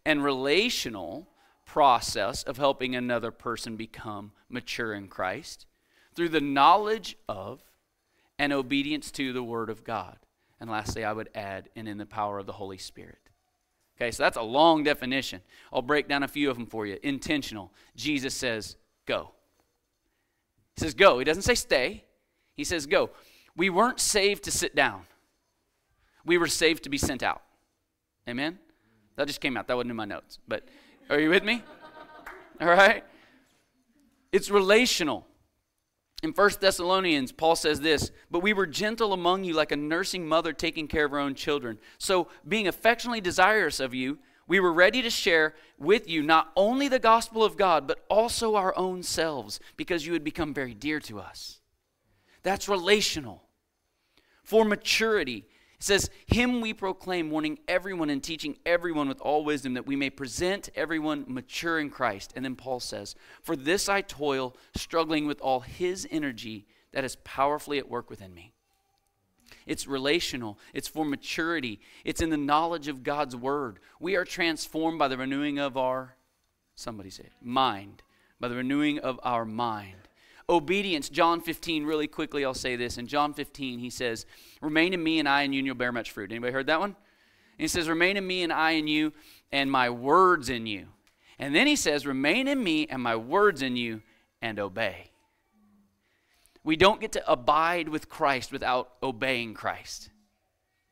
and relational process of helping another person become mature in Christ through the knowledge of and obedience to the Word of God. And lastly, I would add, and in the power of the Holy Spirit. Okay, so that's a long definition. I'll break down a few of them for you. Intentional. Jesus says, go. He says, go. He doesn't say stay, he says, go. We weren't saved to sit down, we were saved to be sent out. Amen? That just came out. That wasn't in my notes. But are you with me? All right? It's relational. In 1 Thessalonians, Paul says this, but we were gentle among you like a nursing mother taking care of her own children. So, being affectionately desirous of you, we were ready to share with you not only the gospel of God, but also our own selves, because you had become very dear to us. That's relational. For maturity, it says, Him we proclaim, warning everyone and teaching everyone with all wisdom, that we may present everyone mature in Christ. And then Paul says, For this I toil, struggling with all His energy that is powerfully at work within me. It's relational, it's for maturity, it's in the knowledge of God's Word. We are transformed by the renewing of our, somebody say mind, by the renewing of our mind. Obedience, John 15, really quickly, I'll say this. In John 15, he says, Remain in me, and I in you, and you'll bear much fruit. Anybody heard that one? And he says, Remain in me, and I in you, and my words in you. And then he says, Remain in me, and my words in you, and obey. We don't get to abide with Christ without obeying Christ.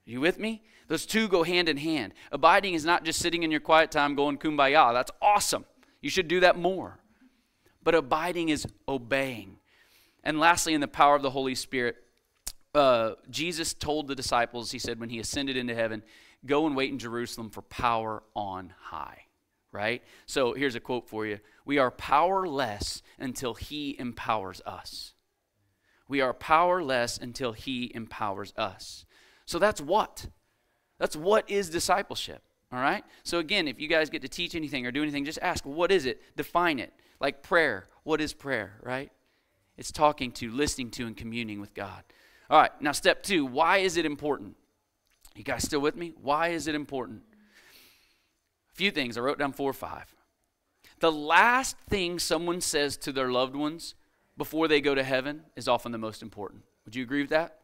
Are you with me? Those two go hand in hand. Abiding is not just sitting in your quiet time going kumbaya. That's awesome. You should do that more but abiding is obeying. And lastly, in the power of the Holy Spirit, uh, Jesus told the disciples, he said, when he ascended into heaven, go and wait in Jerusalem for power on high. Right? So here's a quote for you We are powerless until he empowers us. We are powerless until he empowers us. So that's what? That's what is discipleship. All right? So again, if you guys get to teach anything or do anything, just ask, what is it? Define it. Like prayer. What is prayer, right? It's talking to, listening to, and communing with God. All right, now step two why is it important? You guys still with me? Why is it important? A few things. I wrote down four or five. The last thing someone says to their loved ones before they go to heaven is often the most important. Would you agree with that?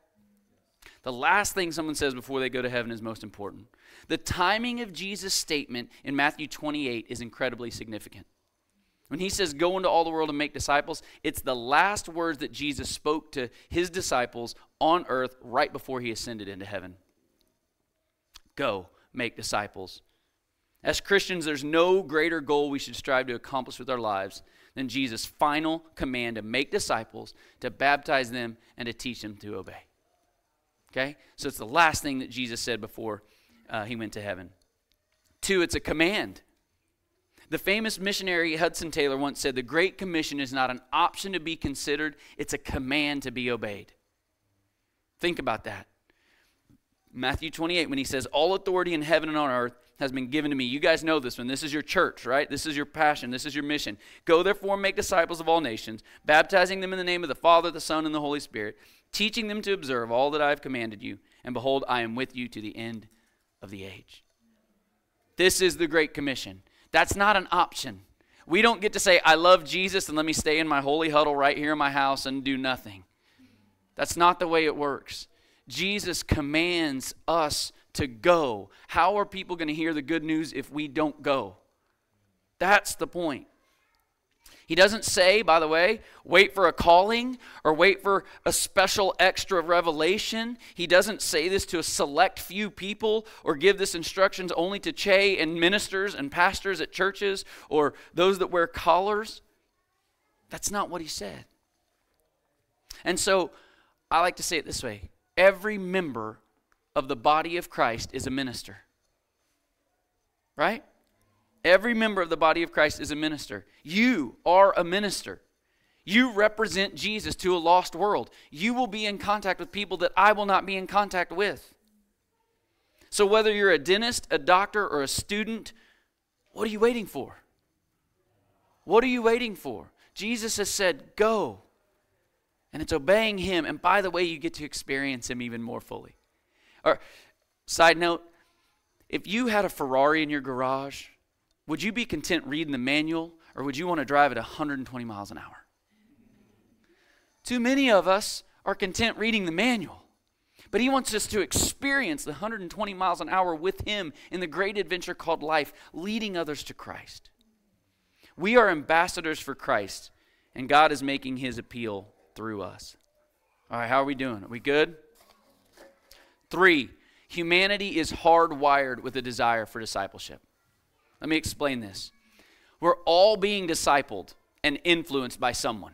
The last thing someone says before they go to heaven is most important. The timing of Jesus' statement in Matthew 28 is incredibly significant. When he says, Go into all the world and make disciples, it's the last words that Jesus spoke to his disciples on earth right before he ascended into heaven. Go, make disciples. As Christians, there's no greater goal we should strive to accomplish with our lives than Jesus' final command to make disciples, to baptize them, and to teach them to obey. Okay? So it's the last thing that Jesus said before uh, he went to heaven. Two, it's a command. The famous missionary Hudson Taylor once said, The Great Commission is not an option to be considered, it's a command to be obeyed. Think about that. Matthew 28, when he says, All authority in heaven and on earth has been given to me. You guys know this one. This is your church, right? This is your passion. This is your mission. Go therefore and make disciples of all nations, baptizing them in the name of the Father, the Son, and the Holy Spirit, teaching them to observe all that I have commanded you. And behold, I am with you to the end of the age. This is the Great Commission. That's not an option. We don't get to say, I love Jesus and let me stay in my holy huddle right here in my house and do nothing. That's not the way it works. Jesus commands us to go. How are people going to hear the good news if we don't go? That's the point. He doesn't say, by the way, wait for a calling or wait for a special extra revelation. He doesn't say this to a select few people or give this instructions only to Che and ministers and pastors at churches or those that wear collars. That's not what he said. And so I like to say it this way every member of the body of Christ is a minister. Right? Every member of the body of Christ is a minister. You are a minister. You represent Jesus to a lost world. You will be in contact with people that I will not be in contact with. So, whether you're a dentist, a doctor, or a student, what are you waiting for? What are you waiting for? Jesus has said, Go. And it's obeying Him. And by the way, you get to experience Him even more fully. Or, side note, if you had a Ferrari in your garage, would you be content reading the manual or would you want to drive at 120 miles an hour? Too many of us are content reading the manual. But he wants us to experience the 120 miles an hour with him in the great adventure called life, leading others to Christ. We are ambassadors for Christ, and God is making his appeal through us. All right, how are we doing? Are we good? Three, humanity is hardwired with a desire for discipleship. Let me explain this. We're all being discipled and influenced by someone.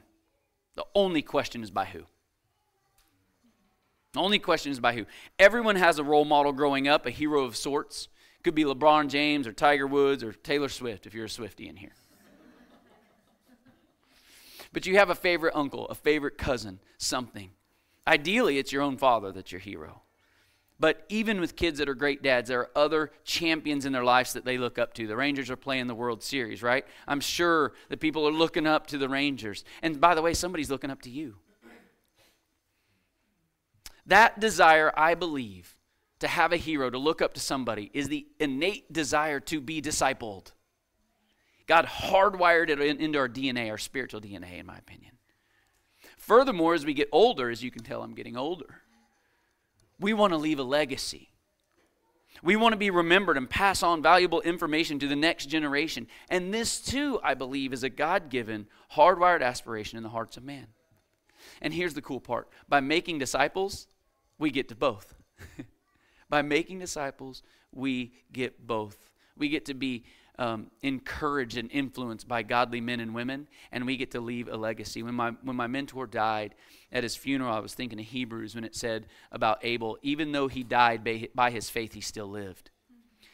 The only question is by who. The only question is by who. Everyone has a role model growing up, a hero of sorts. Could be LeBron James or Tiger Woods or Taylor Swift if you're a Swiftie in here. but you have a favorite uncle, a favorite cousin, something. Ideally, it's your own father that's your hero. But even with kids that are great dads, there are other champions in their lives that they look up to. The Rangers are playing the World Series, right? I'm sure that people are looking up to the Rangers. And by the way, somebody's looking up to you. That desire, I believe, to have a hero, to look up to somebody, is the innate desire to be discipled. God hardwired it in, into our DNA, our spiritual DNA, in my opinion. Furthermore, as we get older, as you can tell, I'm getting older, we want to leave a legacy. We want to be remembered and pass on valuable information to the next generation. And this, too, I believe, is a God given, hardwired aspiration in the hearts of man. And here's the cool part by making disciples, we get to both. by making disciples, we get both. We get to be um, encouraged and influenced by godly men and women, and we get to leave a legacy. When my, when my mentor died at his funeral, I was thinking of Hebrews when it said about Abel, even though he died by, by his faith, he still lived.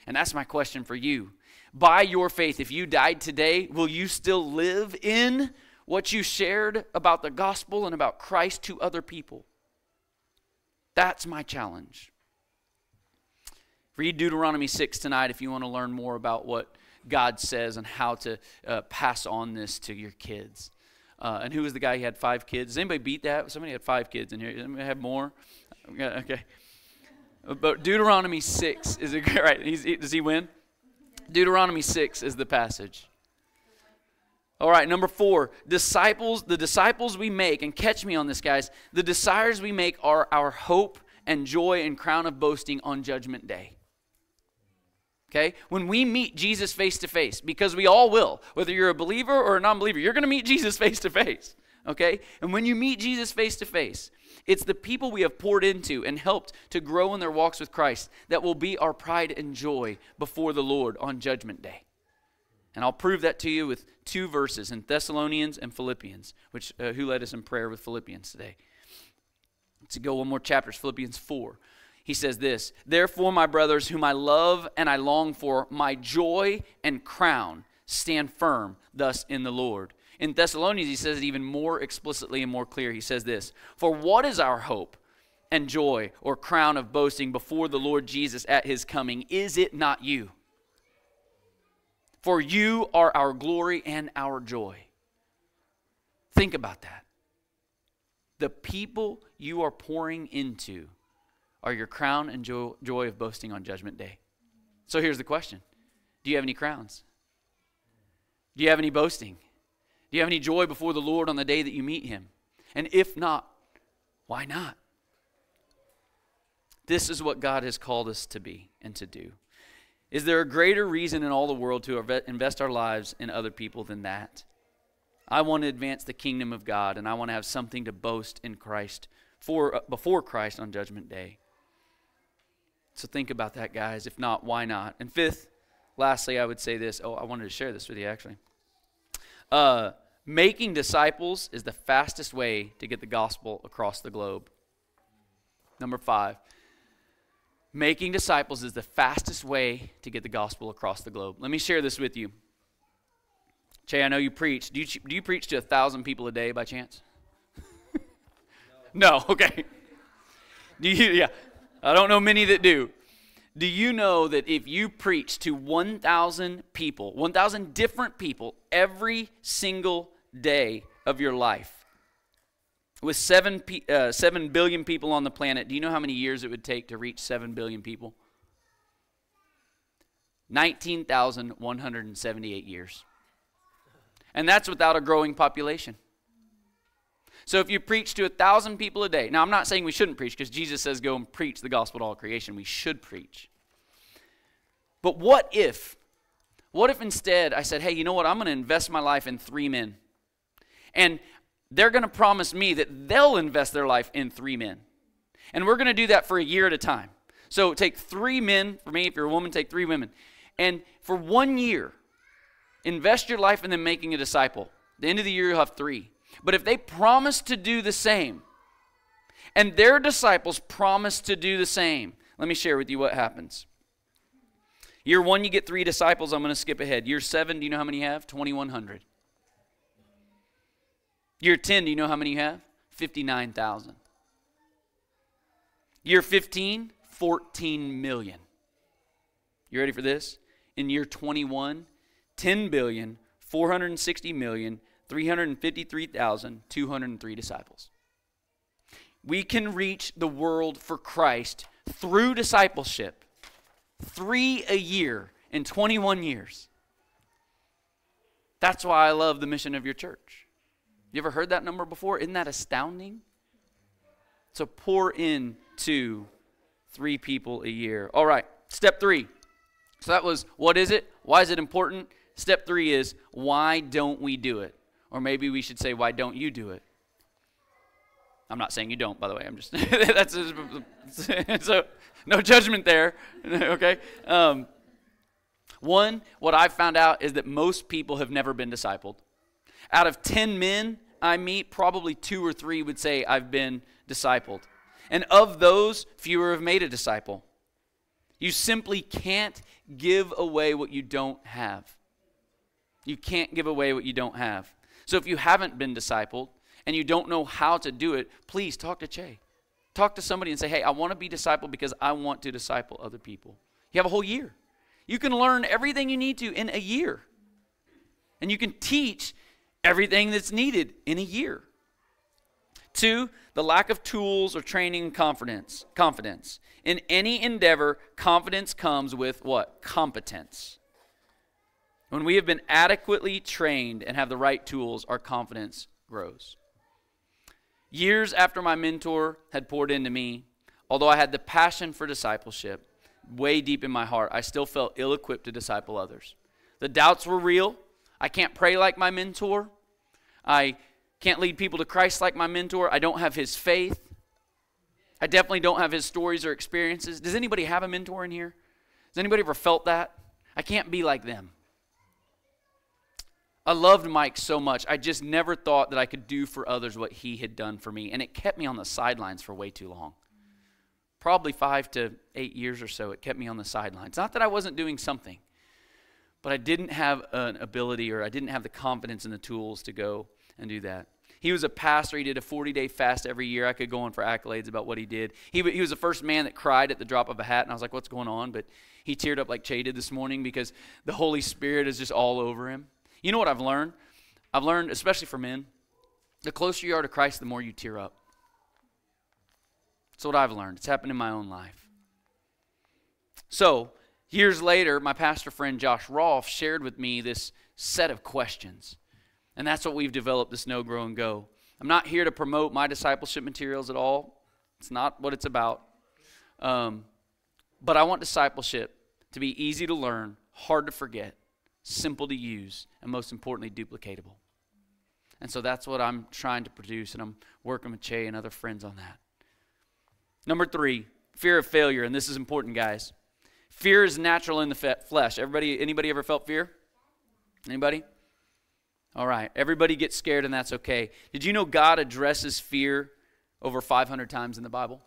And that's my question for you. By your faith, if you died today, will you still live in what you shared about the gospel and about Christ to other people? That's my challenge. Read Deuteronomy 6 tonight if you want to learn more about what God says and how to uh, pass on this to your kids. Uh, and who was the guy who had five kids? Does anybody beat that? Somebody had five kids in here. Anybody have more? Okay. But Deuteronomy 6 is great, right. He's, does he win? Deuteronomy 6 is the passage. All right, number four, disciples, the disciples we make, and catch me on this, guys, the desires we make are our hope and joy and crown of boasting on Judgment Day. Okay? When we meet Jesus face to face, because we all will, whether you're a believer or a non believer, you're going to meet Jesus face to face. Okay? And when you meet Jesus face to face, it's the people we have poured into and helped to grow in their walks with Christ that will be our pride and joy before the Lord on Judgment Day. And I'll prove that to you with two verses in Thessalonians and Philippians, which uh, who led us in prayer with Philippians today. To go one more chapters, Philippians 4. He says this Therefore, my brothers, whom I love and I long for, my joy and crown, stand firm thus in the Lord. In Thessalonians, he says it even more explicitly and more clear. He says this For what is our hope and joy or crown of boasting before the Lord Jesus at his coming? Is it not you? For you are our glory and our joy. Think about that. The people you are pouring into are your crown and joy, of boasting on Judgment Day. So here's the question Do you have any crowns? Do you have any boasting? Do you have any joy before the Lord on the day that you meet Him? And if not, why not? This is what God has called us to be and to do. Is there a greater reason in all the world to invest our lives in other people than that? I want to advance the kingdom of God, and I want to have something to boast in Christ for uh, before Christ on Judgment Day. So think about that, guys. If not, why not? And fifth, lastly, I would say this. Oh, I wanted to share this with you actually. Uh, making disciples is the fastest way to get the gospel across the globe. Number five, making disciples is the fastest way to get the gospel across the globe. Let me share this with you. Che, I know you preach. Do you, do you preach to a thousand people a day by chance? no. no, okay. Do you, yeah. I don't know many that do. Do you know that if you preach to 1,000 people, 1,000 different people every single day of your life, with 7, uh, 7 billion people on the planet, do you know how many years it would take to reach 7 billion people? 19,178 years. And that's without a growing population. So if you preach to a thousand people a day, now I'm not saying we shouldn't preach because Jesus says go and preach the gospel to all creation. We should preach. But what if, what if instead I said, hey, you know what? I'm going to invest my life in three men. And they're going to promise me that they'll invest their life in three men. And we're going to do that for a year at a time. So take three men, for me, if you're a woman, take three women. And for one year, invest your life in them making a disciple. The end of the year, you'll have three. But if they promise to do the same, and their disciples promise to do the same, let me share with you what happens. Year one, you get three disciples. I'm going to skip ahead. Year seven, do you know how many you have? 2,100. Year 10, do you know how many you have? 59,000. Year 15, 14 million. You ready for this? In year 21, 10 billion, 460 million, 353,203 disciples. We can reach the world for Christ through discipleship. Three a year in 21 years. That's why I love the mission of your church. You ever heard that number before? Isn't that astounding? So pour in to three people a year. All right, step three. So that was what is it? Why is it important? Step three is why don't we do it? Or maybe we should say, why don't you do it? I'm not saying you don't, by the way. I'm just, that's, so no judgment there, okay? Um, one, what I've found out is that most people have never been discipled. Out of 10 men I meet, probably two or three would say, I've been discipled. And of those, fewer have made a disciple. You simply can't give away what you don't have. You can't give away what you don't have. So if you haven't been discipled and you don't know how to do it, please talk to Che. Talk to somebody and say, hey, I want to be discipled because I want to disciple other people. You have a whole year. You can learn everything you need to in a year. And you can teach everything that's needed in a year. Two, the lack of tools or training confidence. Confidence. In any endeavor, confidence comes with what? Competence. When we have been adequately trained and have the right tools, our confidence grows. Years after my mentor had poured into me, although I had the passion for discipleship way deep in my heart, I still felt ill equipped to disciple others. The doubts were real. I can't pray like my mentor. I can't lead people to Christ like my mentor. I don't have his faith. I definitely don't have his stories or experiences. Does anybody have a mentor in here? Has anybody ever felt that? I can't be like them. I loved Mike so much. I just never thought that I could do for others what he had done for me. And it kept me on the sidelines for way too long. Probably five to eight years or so, it kept me on the sidelines. Not that I wasn't doing something, but I didn't have an ability or I didn't have the confidence and the tools to go and do that. He was a pastor. He did a 40 day fast every year. I could go on for accolades about what he did. He, he was the first man that cried at the drop of a hat, and I was like, what's going on? But he teared up like Che did this morning because the Holy Spirit is just all over him. You know what I've learned? I've learned, especially for men, the closer you are to Christ, the more you tear up. That's what I've learned. It's happened in my own life. So, years later, my pastor friend Josh Rolfe shared with me this set of questions. And that's what we've developed this Know Grow and Go. I'm not here to promote my discipleship materials at all. It's not what it's about. Um, but I want discipleship to be easy to learn, hard to forget, simple to use, and most importantly, duplicatable. And so that's what I'm trying to produce, and I'm working with Che and other friends on that. Number three, fear of failure, and this is important, guys. Fear is natural in the fe- flesh. Everybody, anybody ever felt fear? Anybody? All right. Everybody gets scared, and that's okay. Did you know God addresses fear over 500 times in the Bible?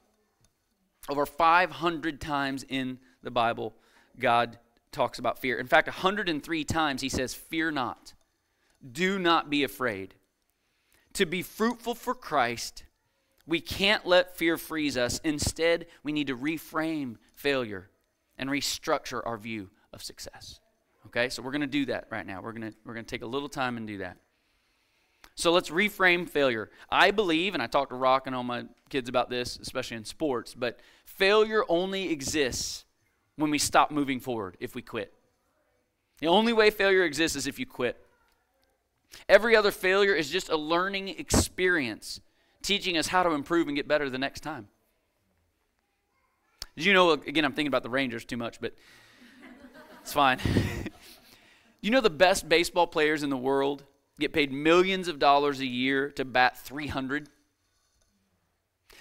Over 500 times in the Bible, God talks about fear. In fact, 103 times he says, Fear not. Do not be afraid. To be fruitful for Christ, we can't let fear freeze us. Instead, we need to reframe failure and restructure our view of success. Okay, so we're going to do that right now. We're going to we're going to take a little time and do that. So let's reframe failure. I believe, and I talk to Rock and all my kids about this, especially in sports, but failure only exists when we stop moving forward, if we quit. The only way failure exists is if you quit. Every other failure is just a learning experience, teaching us how to improve and get better the next time. Did you know, again, I'm thinking about the Rangers too much, but it's fine. you know the best baseball players in the world get paid millions of dollars a year to bat 300?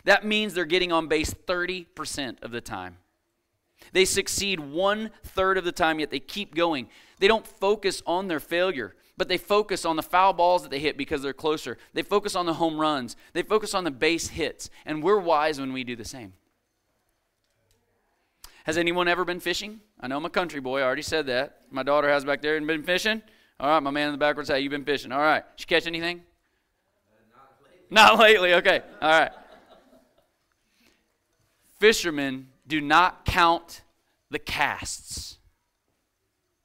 That means they're getting on base 30% of the time. They succeed one third of the time, yet they keep going. They don't focus on their failure, but they focus on the foul balls that they hit because they're closer. They focus on the home runs. They focus on the base hits. And we're wise when we do the same. Has anyone ever been fishing? I know I'm a country boy. I already said that. My daughter has back there and been fishing. All right, my man in the backwards hat, you've been fishing. All right. Did you catch anything? Uh, not lately. Not lately. Okay. All right. Fishermen do not count the casts,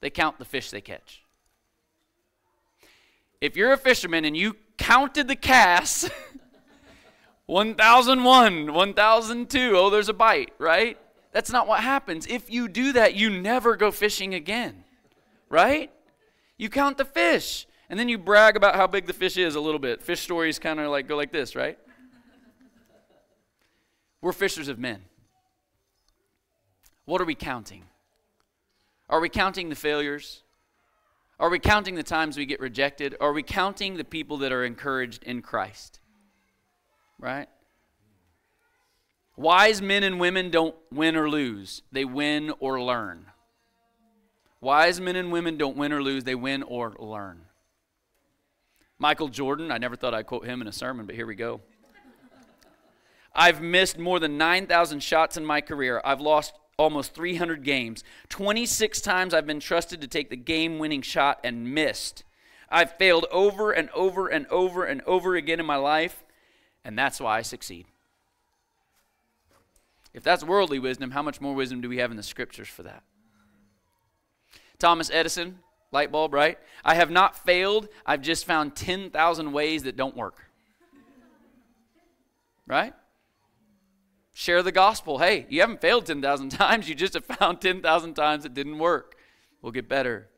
they count the fish they catch. If you're a fisherman and you counted the casts, 1001, 1002, oh, there's a bite, right? That's not what happens. If you do that, you never go fishing again, right? You count the fish, and then you brag about how big the fish is a little bit. Fish stories kind of like go like this, right? We're fishers of men. What are we counting? Are we counting the failures? Are we counting the times we get rejected? Are we counting the people that are encouraged in Christ? Right? Wise men and women don't win or lose, they win or learn. Wise men and women don't win or lose, they win or learn. Michael Jordan, I never thought I'd quote him in a sermon, but here we go. I've missed more than 9,000 shots in my career. I've lost almost 300 games. 26 times I've been trusted to take the game winning shot and missed. I've failed over and over and over and over again in my life, and that's why I succeed. If that's worldly wisdom, how much more wisdom do we have in the scriptures for that? Thomas Edison, light bulb, right? I have not failed, I've just found 10,000 ways that don't work. Right? Share the gospel. Hey, you haven't failed 10,000 times. You just have found 10,000 times it didn't work. We'll get better.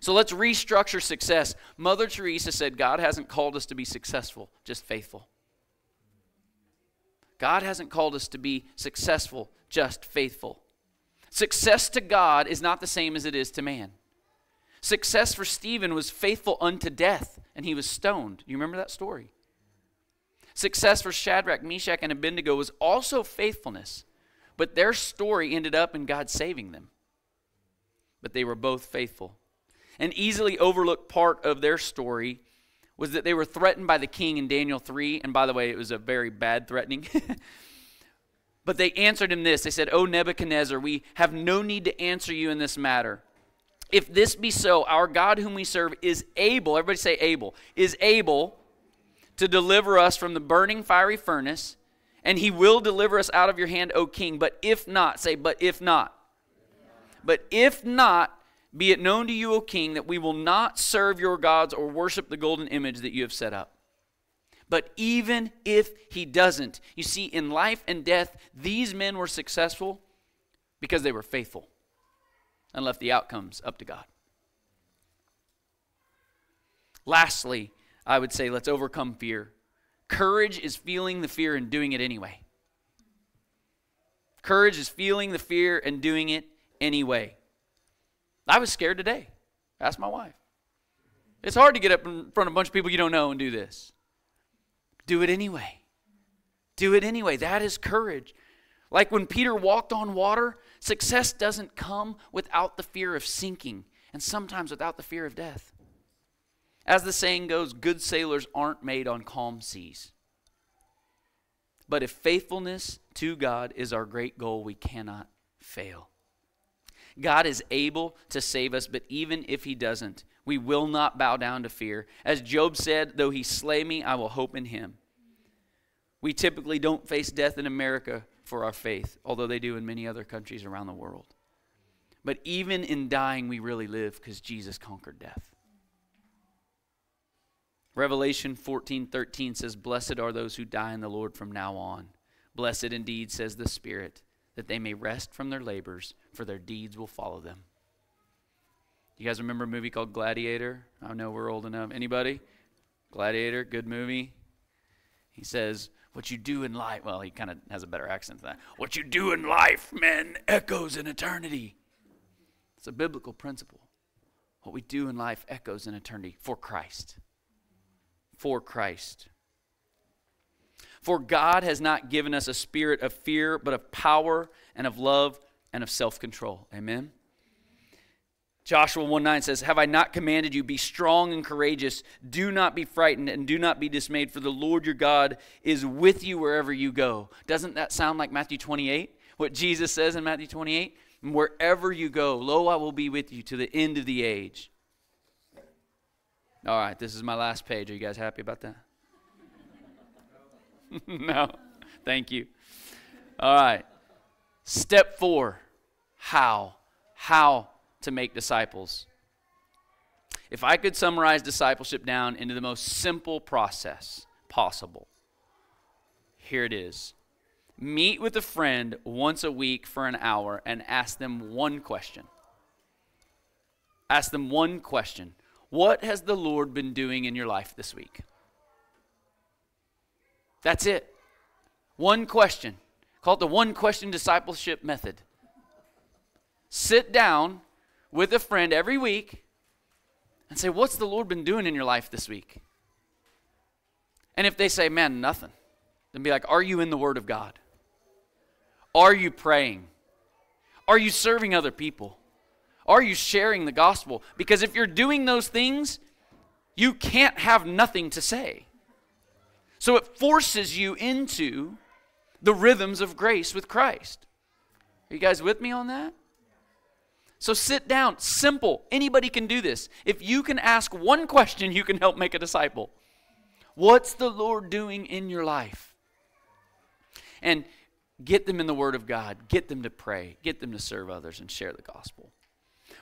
So let's restructure success. Mother Teresa said God hasn't called us to be successful, just faithful. God hasn't called us to be successful, just faithful. Success to God is not the same as it is to man. Success for Stephen was faithful unto death, and he was stoned. You remember that story? Success for Shadrach, Meshach, and Abednego was also faithfulness, but their story ended up in God saving them. But they were both faithful. An easily overlooked part of their story was that they were threatened by the king in Daniel 3. And by the way, it was a very bad threatening. but they answered him this They said, O Nebuchadnezzar, we have no need to answer you in this matter. If this be so, our God whom we serve is able, everybody say able, is able to deliver us from the burning fiery furnace, and he will deliver us out of your hand, O king. But if not, say, but if not. But if not, be it known to you, O king, that we will not serve your gods or worship the golden image that you have set up. But even if he doesn't, you see, in life and death, these men were successful because they were faithful and left the outcomes up to God. Lastly, I would say let's overcome fear. Courage is feeling the fear and doing it anyway. Courage is feeling the fear and doing it anyway. I was scared today. Ask my wife. It's hard to get up in front of a bunch of people you don't know and do this. Do it anyway. Do it anyway. That is courage. Like when Peter walked on water, success doesn't come without the fear of sinking and sometimes without the fear of death. As the saying goes, good sailors aren't made on calm seas. But if faithfulness to God is our great goal, we cannot fail. God is able to save us, but even if He doesn't, we will not bow down to fear. As Job said, though He slay me, I will hope in Him. We typically don't face death in America for our faith, although they do in many other countries around the world. But even in dying, we really live because Jesus conquered death. Revelation 14 13 says, Blessed are those who die in the Lord from now on. Blessed indeed, says the Spirit, that they may rest from their labors, for their deeds will follow them. You guys remember a movie called Gladiator? I know we're old enough. Anybody? Gladiator, good movie. He says, What you do in life, well, he kind of has a better accent than that. What you do in life, men, echoes in eternity. It's a biblical principle. What we do in life echoes in eternity for Christ for Christ. For God has not given us a spirit of fear, but of power and of love and of self control. Amen. Joshua 1 9 says, Have I not commanded you, be strong and courageous? Do not be frightened and do not be dismayed, for the Lord your God is with you wherever you go. Doesn't that sound like Matthew 28? What Jesus says in Matthew 28? Wherever you go, lo, I will be with you to the end of the age. All right, this is my last page. Are you guys happy about that? no. Thank you. All right. Step four how? How to make disciples. If I could summarize discipleship down into the most simple process possible, here it is meet with a friend once a week for an hour and ask them one question. Ask them one question. What has the Lord been doing in your life this week? That's it. One question. Call it the one question discipleship method. Sit down with a friend every week and say, What's the Lord been doing in your life this week? And if they say, Man, nothing, then be like, Are you in the Word of God? Are you praying? Are you serving other people? Are you sharing the gospel? Because if you're doing those things, you can't have nothing to say. So it forces you into the rhythms of grace with Christ. Are you guys with me on that? So sit down. Simple. Anybody can do this. If you can ask one question, you can help make a disciple. What's the Lord doing in your life? And get them in the Word of God. Get them to pray. Get them to serve others and share the gospel.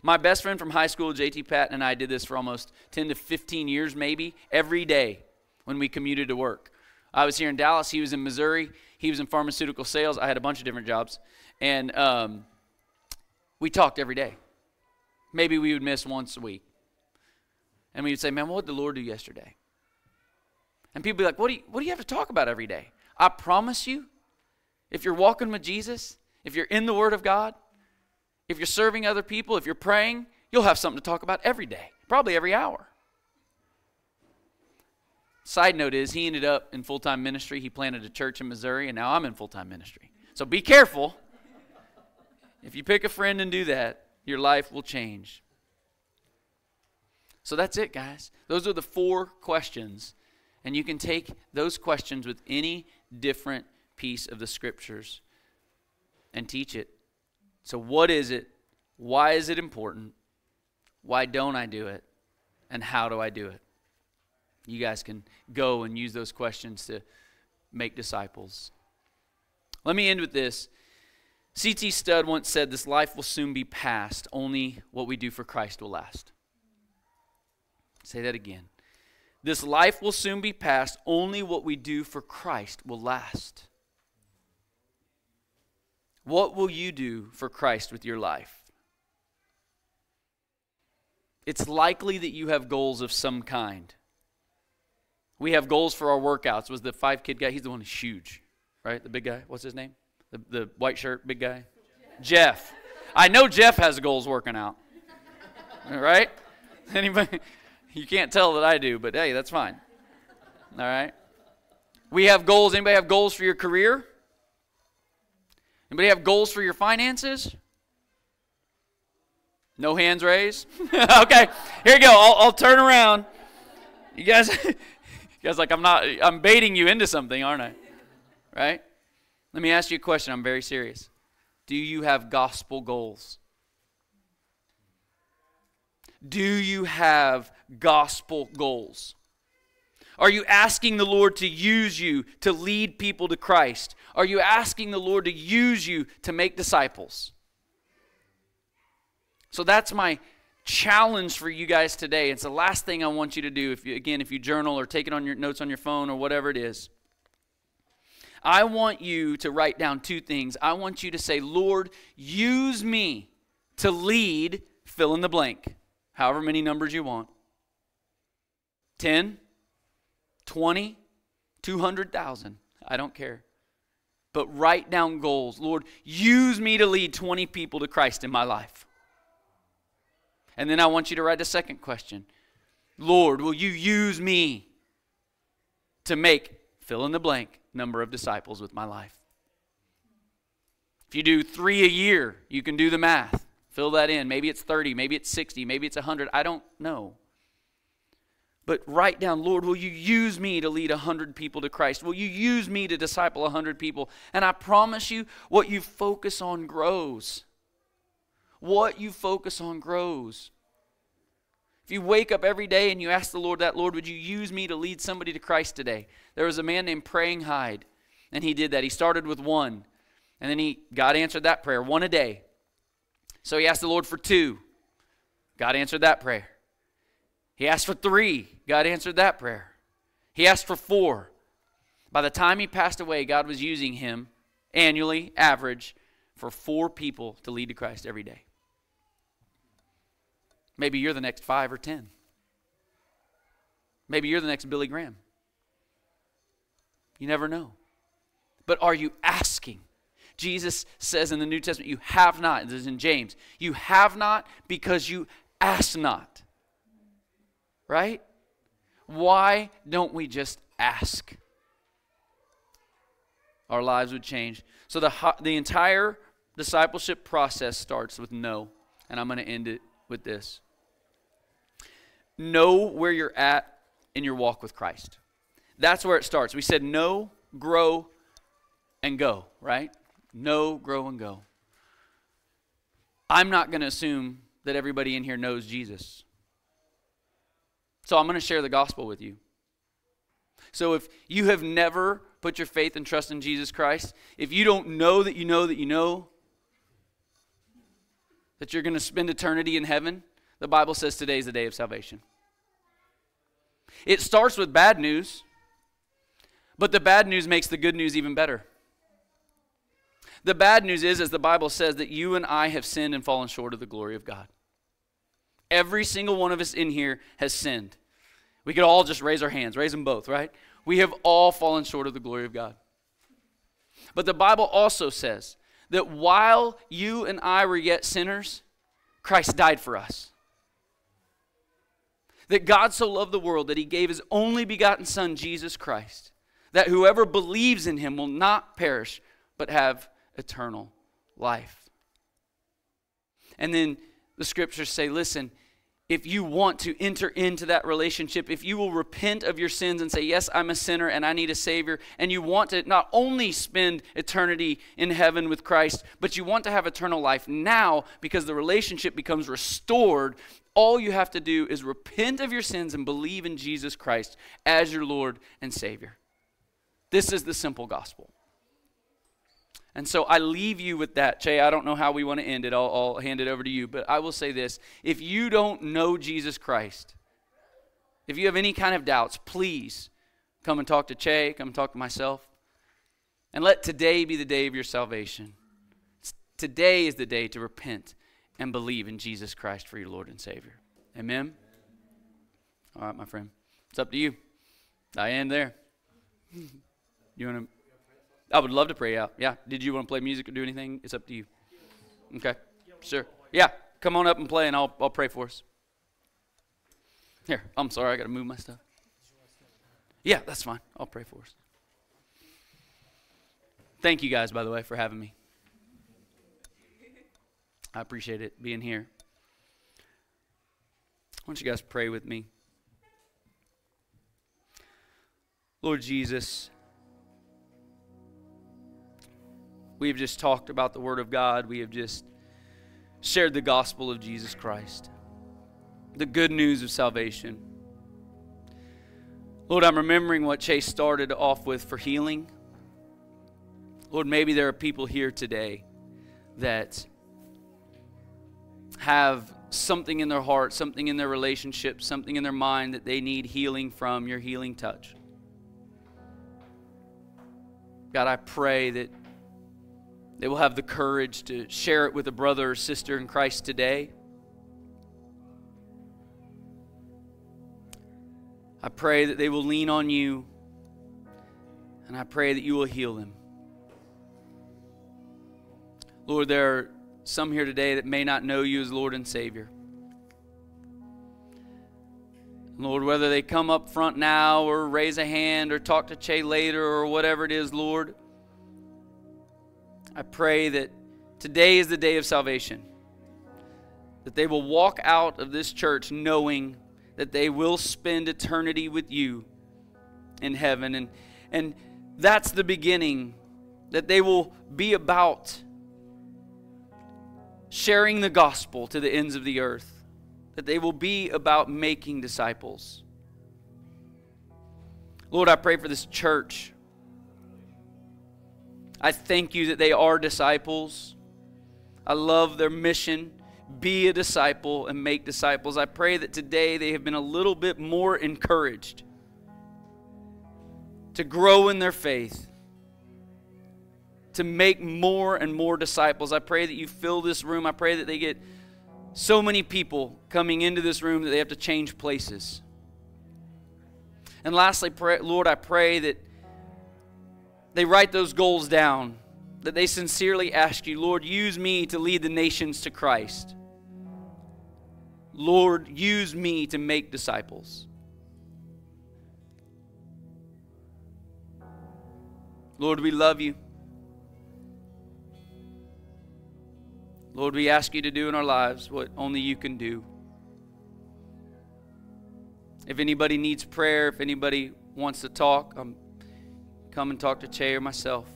My best friend from high school, JT Patton, and I did this for almost 10 to 15 years, maybe, every day when we commuted to work. I was here in Dallas, he was in Missouri, he was in pharmaceutical sales. I had a bunch of different jobs. And um, we talked every day. Maybe we would miss once a week. And we would say, Man, what did the Lord do yesterday? And people be like, what do, you, what do you have to talk about every day? I promise you, If you're walking with Jesus, if you're in the Word of God, if you're serving other people, if you're praying, you'll have something to talk about every day, probably every hour. Side note is he ended up in full time ministry. He planted a church in Missouri, and now I'm in full time ministry. So be careful. If you pick a friend and do that, your life will change. So that's it, guys. Those are the four questions. And you can take those questions with any different piece of the scriptures and teach it. So, what is it? Why is it important? Why don't I do it? And how do I do it? You guys can go and use those questions to make disciples. Let me end with this. C.T. Studd once said, This life will soon be past, only what we do for Christ will last. Say that again. This life will soon be past, only what we do for Christ will last. What will you do for Christ with your life? It's likely that you have goals of some kind. We have goals for our workouts. Was the five kid guy? He's the one who's huge, right? The big guy. What's his name? The, the white shirt, big guy? Jeff. I know Jeff has goals working out. Right? Anybody? You can't tell that I do, but hey, that's fine. All right? We have goals. Anybody have goals for your career? Anybody have goals for your finances? No hands raised? okay, here you go. I'll, I'll turn around. You guys, you guys like I'm not. I'm baiting you into something, aren't I? Right? Let me ask you a question. I'm very serious. Do you have gospel goals? Do you have gospel goals? Are you asking the Lord to use you to lead people to Christ? Are you asking the Lord to use you to make disciples? So that's my challenge for you guys today. It's the last thing I want you to do. If you, again, if you journal or take it on your notes on your phone or whatever it is, I want you to write down two things. I want you to say, Lord, use me to lead fill in the blank, however many numbers you want 10, 20, 200,000. I don't care. But write down goals. Lord, use me to lead 20 people to Christ in my life. And then I want you to write the second question Lord, will you use me to make fill in the blank number of disciples with my life? If you do three a year, you can do the math. Fill that in. Maybe it's 30, maybe it's 60, maybe it's 100. I don't know. But write down, Lord, will you use me to lead 100 people to Christ? Will you use me to disciple 100 people? And I promise you, what you focus on grows. What you focus on grows. If you wake up every day and you ask the Lord that, Lord, would you use me to lead somebody to Christ today? There was a man named Praying Hyde, and he did that. He started with one, and then he God answered that prayer, one a day. So he asked the Lord for two. God answered that prayer. He asked for three. God answered that prayer. He asked for four. By the time he passed away, God was using him annually, average, for four people to lead to Christ every day. Maybe you're the next five or ten. Maybe you're the next Billy Graham. You never know. But are you asking? Jesus says in the New Testament, you have not. This is in James. You have not because you ask not. Right? Why don't we just ask? Our lives would change. So the, the entire discipleship process starts with know. And I'm going to end it with this know where you're at in your walk with Christ. That's where it starts. We said know, grow, and go, right? Know, grow, and go. I'm not going to assume that everybody in here knows Jesus. So I'm going to share the gospel with you. So if you have never put your faith and trust in Jesus Christ, if you don't know that you know that you know that you're going to spend eternity in heaven, the Bible says today is the day of salvation. It starts with bad news, but the bad news makes the good news even better. The bad news is, as the Bible says, that you and I have sinned and fallen short of the glory of God. Every single one of us in here has sinned. We could all just raise our hands, raise them both, right? We have all fallen short of the glory of God. But the Bible also says that while you and I were yet sinners, Christ died for us. That God so loved the world that he gave his only begotten Son, Jesus Christ, that whoever believes in him will not perish, but have eternal life. And then the scriptures say, listen, if you want to enter into that relationship, if you will repent of your sins and say, Yes, I'm a sinner and I need a Savior, and you want to not only spend eternity in heaven with Christ, but you want to have eternal life now because the relationship becomes restored, all you have to do is repent of your sins and believe in Jesus Christ as your Lord and Savior. This is the simple gospel. And so I leave you with that. Che, I don't know how we want to end it. I'll, I'll, hand it over to you. But I will say this if you don't know Jesus Christ, if you have any kind of doubts, please come and talk to Che, come and talk to myself. And let today be the day of your salvation. Today is the day to repent and believe in Jesus Christ for your Lord and Savior. Amen? All right, my friend. It's up to you. I end there. You want to? I would love to pray out. Yeah. Did you want to play music or do anything? It's up to you. Okay. Sure. Yeah. Come on up and play, and I'll I'll pray for us. Here. I'm sorry. I got to move my stuff. Yeah, that's fine. I'll pray for us. Thank you guys, by the way, for having me. I appreciate it being here. Why don't you guys pray with me? Lord Jesus, we have just talked about the Word of God. We have just shared the gospel of Jesus Christ, the good news of salvation. Lord, I'm remembering what Chase started off with for healing. Lord, maybe there are people here today that have something in their heart, something in their relationship, something in their mind that they need healing from your healing touch. God, I pray that they will have the courage to share it with a brother or sister in Christ today. I pray that they will lean on you, and I pray that you will heal them. Lord, there are some here today that may not know you as Lord and Savior. Lord, whether they come up front now or raise a hand or talk to Che later or whatever it is, Lord, I pray that today is the day of salvation. That they will walk out of this church knowing that they will spend eternity with you in heaven. And, and that's the beginning, that they will be about sharing the gospel to the ends of the earth, that they will be about making disciples. Lord, I pray for this church. I thank you that they are disciples. I love their mission. Be a disciple and make disciples. I pray that today they have been a little bit more encouraged to grow in their faith to make more and more disciples. I pray that you fill this room. I pray that they get so many people coming into this room that they have to change places. And lastly, pray, Lord, I pray that they write those goals down, that they sincerely ask you, Lord, use me to lead the nations to Christ. Lord, use me to make disciples. Lord, we love you. Lord, we ask you to do in our lives what only you can do. If anybody needs prayer, if anybody wants to talk, um, come and talk to Che or myself.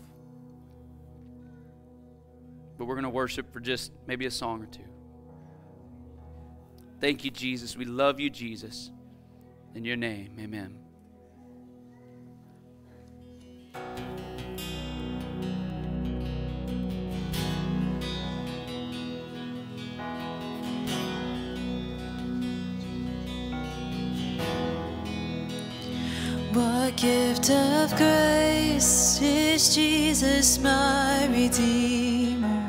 But we're going to worship for just maybe a song or two. Thank you, Jesus. We love you, Jesus. In your name, amen. gift of grace is Jesus, my Redeemer.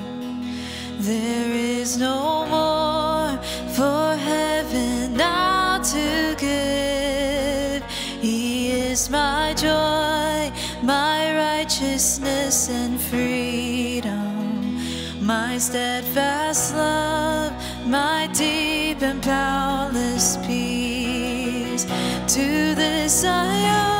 There is no more for heaven now to give. He is my joy, my righteousness and freedom, my steadfast love, my deep and boundless peace. To this I owe.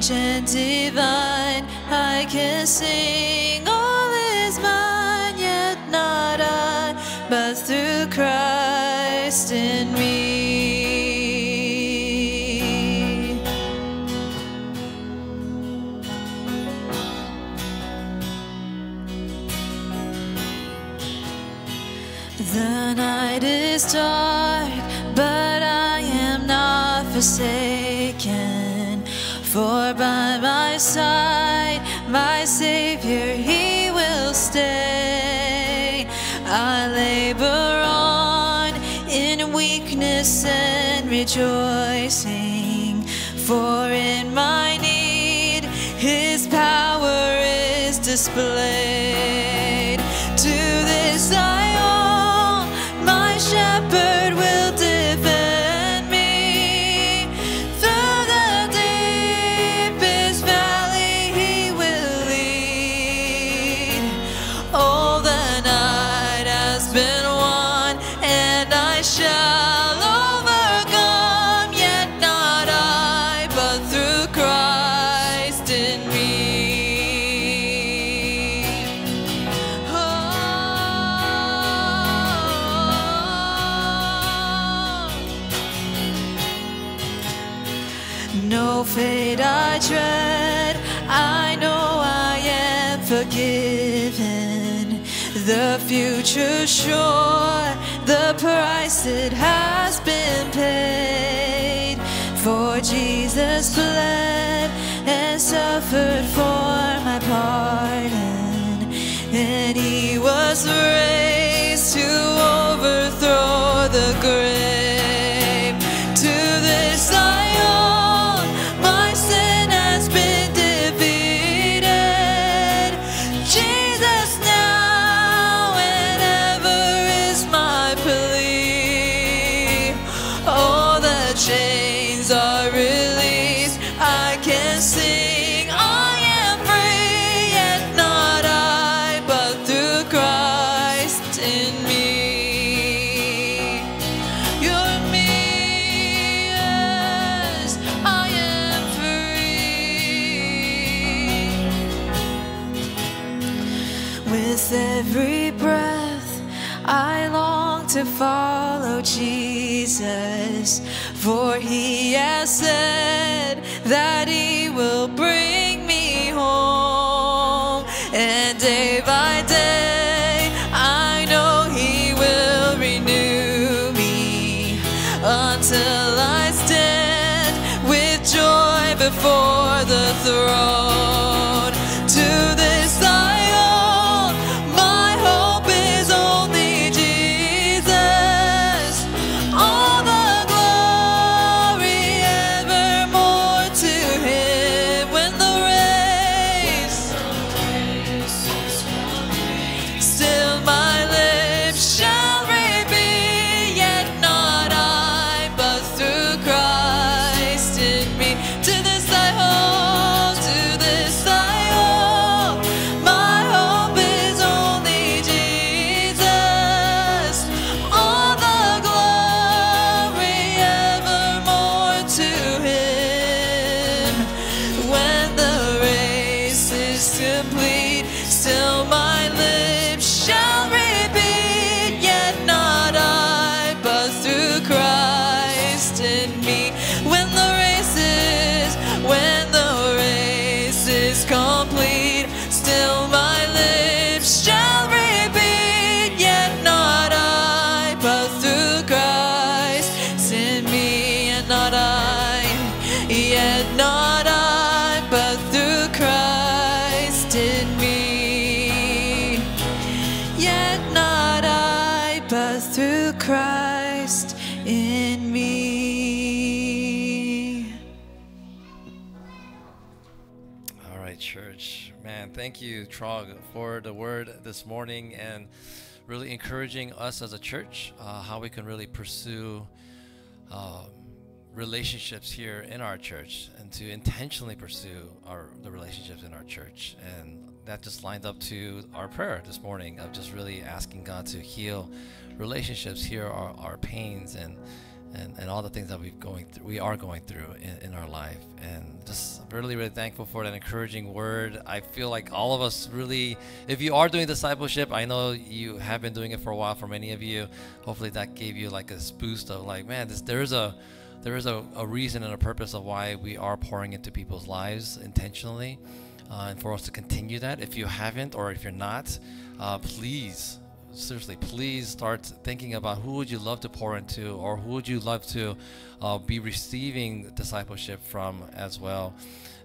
Ancient, and divine, I can sing all is mine, yet not I, but through Christ in me. The night is dark. side, my Savior, He will stay. I labor on in weakness and rejoicing, for in my need His power is displayed. future sure, the price it has been paid. For Jesus bled and suffered for my pardon, and he was raised to overthrow the grave. has said that he will bring me home. And day by day, I know he will renew me until I stand with joy before the throne. Thank you, Trog, for the word this morning and really encouraging us as a church uh, how we can really pursue um, relationships here in our church and to intentionally pursue our the relationships in our church. And that just lined up to our prayer this morning of just really asking God to heal relationships, heal our, our pains and and, and all the things that we've going through, we are going through in, in our life. And just really really thankful for that encouraging word. I feel like all of us really if you are doing discipleship i know you have been doing it for a while for many of you. Hopefully that gave you like a boost of like man this, there's a there is a, a reason and a purpose of why we are pouring into people's lives intentionally uh, and for us to continue that. If you haven't or if you're not uh, please seriously, please start thinking about who would you love to pour into, or who would you love to uh, be receiving discipleship from as well.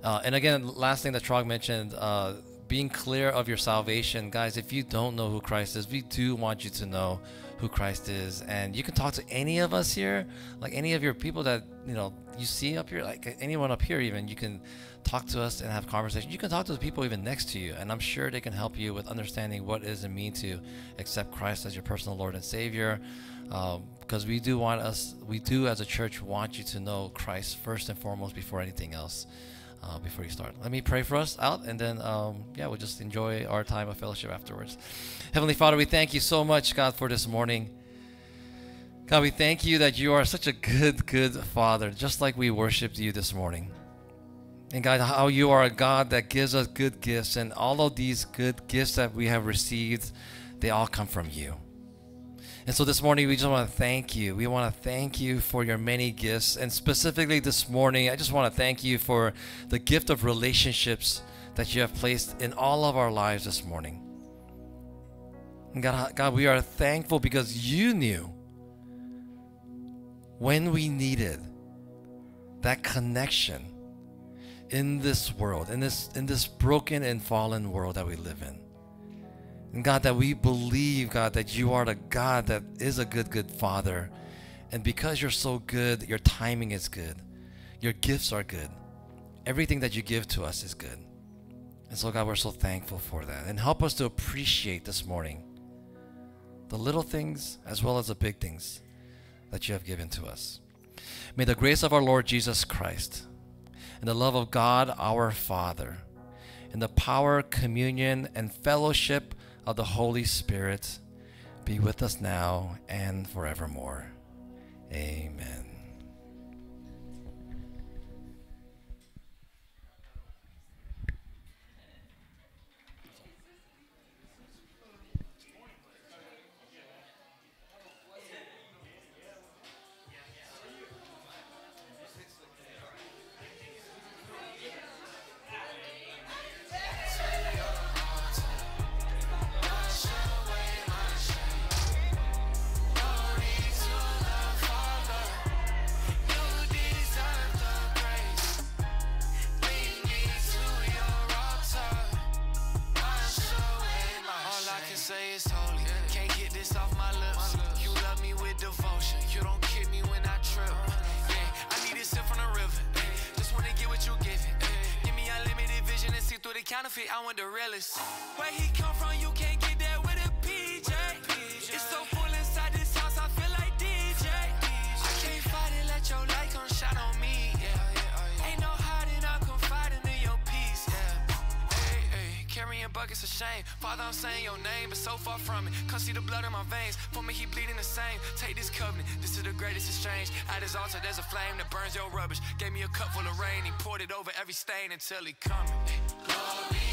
Uh, and again, last thing that Trog mentioned, uh, being clear of your salvation, guys. If you don't know who Christ is, we do want you to know who Christ is, and you can talk to any of us here, like any of your people that you know you see up here, like anyone up here, even you can talk to us and have conversation. You can talk to the people even next to you, and I'm sure they can help you with understanding what it is it mean to accept Christ as your personal Lord and Savior. Because um, we do want us, we do as a church want you to know Christ first and foremost before anything else. Uh, before you start, let me pray for us out, and then um, yeah, we'll just enjoy our time of fellowship afterwards. Heavenly Father, we thank you so much, God, for this morning. God, we thank you that you are such a good, good Father, just like we worshiped you this morning. And God, how you are a God that gives us good gifts, and all of these good gifts that we have received, they all come from you. And so this morning, we just want to thank you. We want to thank you for your many gifts. And specifically this morning, I just want to thank you for the gift of relationships that you have placed in all of our lives this morning. And God, God, we are thankful because you knew when we needed that connection in this world, in this in this broken and fallen world that we live in. And God, that we believe, God, that you are the God that is a good, good Father. And because you're so good, your timing is good. Your gifts are good. Everything that you give to us is good. And so, God, we're so thankful for that. And help us to appreciate this morning the little things as well as the big things that you have given to us. May the grace of our Lord Jesus Christ and the love of God our Father, and the power, communion, and fellowship of the Holy Spirit be with us now and forevermore. Amen. Counterfeit. I want the realest. Where he carrying buckets of shame. Father, I'm saying your name, but so far from it. Come see the blood in my veins. For me, he bleeding the same. Take this covenant, this is the greatest exchange. At his altar, there's a flame that burns your rubbish. Gave me a cup full of rain, he poured it over every stain until he coming. Glory